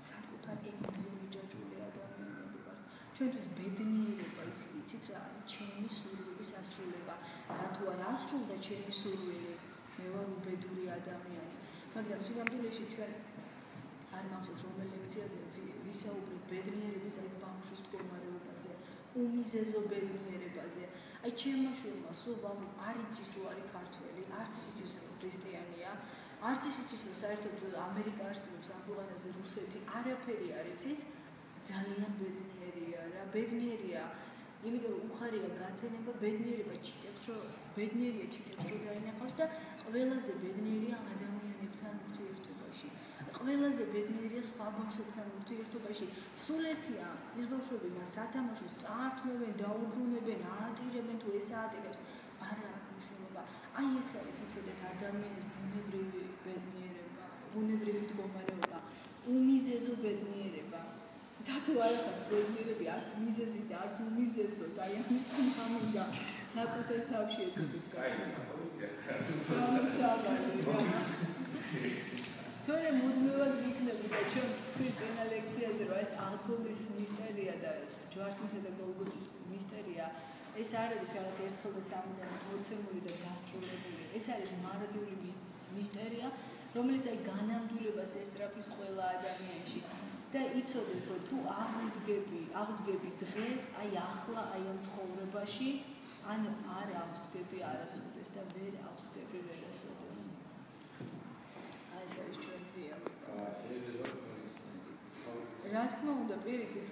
საკუთარ ეგოზე მიჯაჭვული ადამიანები ვართ. ჩვენთვის ბედნიერება ის იცით რა არის? ჩემი სურვილის ასრულება. რა თუ არ ასრულდა ჩემი სურვილი, მე ვარ უბედური ადამიანი. მაგრამ სინამდვილეში ჩვენ არ მახსოვს რომელ ლექციაზე ვისაუბრეთ ბედნიერების აი ბავშვის მდგომარეობაზე, უმიზეზო ბედნიერებაზე. აი ჩემმა შვილმა სულ არ იცის თუ არის ქართველი, არც იცის რომ ქრისტიანია, არც იცის რომ საერთოდ ამერიკა არსებობს ამგვარაზე რუსეთი, არაფერი არ იცის. ძალიან ბედნიერია რა, ბედნიერია. იმიტომ რომ უხარია გათენება, ბედნიერება ჩიტებს რომ ბედნიერია ჩიტებს რომ დაინახავს და ყველაზე ბედნიერია ადამიანებთან ურთიერთობაში. ყველაზე ბედნიერია სხვა ბავშვებთან ურთიერთობაში. სულ ერთია ის ბავშვები მას სათამაშოს წართმევენ, დაუბრუნებენ, აატირებენ თუ ეს აატირებს. არა აქვს მნიშვნელობა. აი ეს არის იცოდეთ ადამიანის ბუნებრივი ბედნიერება, ბუნებრივი მდგომარეობა, უმიზეზო ბედნიერება. და თუ არ ხართ ბედნიერები, არც მიზეზი და არც უმიზეზო და აი ამისთან ამონდა საკუთარ თავში ეცოდეთ. აი, პოლიცია. თორე მუდმივად ვიქნები და ჩვენს თქვი წინა ლექციაზე რომ ეს აღდგომის მისტერია და ჯვართისა და გოლგოთის მისტერია ეს არ არის რაღაც ერთხელ და სამუდამოდ მოცემული და დასრულებული. ეს არის მარადიული მისტერია, რომელიც აი განამდვილებას ესწრაფის ყველა ადამიანში. და იცოდეთ რომ თუ აღდგები, აღდგები დღეს, აი ახლა, აი ამ ცხოვრებაში, ან არ აღდგები არასოდეს და ვერ აღდგები ვერასოდეს. აი ეს არის ჩვენი რეალობა. რა თქმა უნდა, პირიქით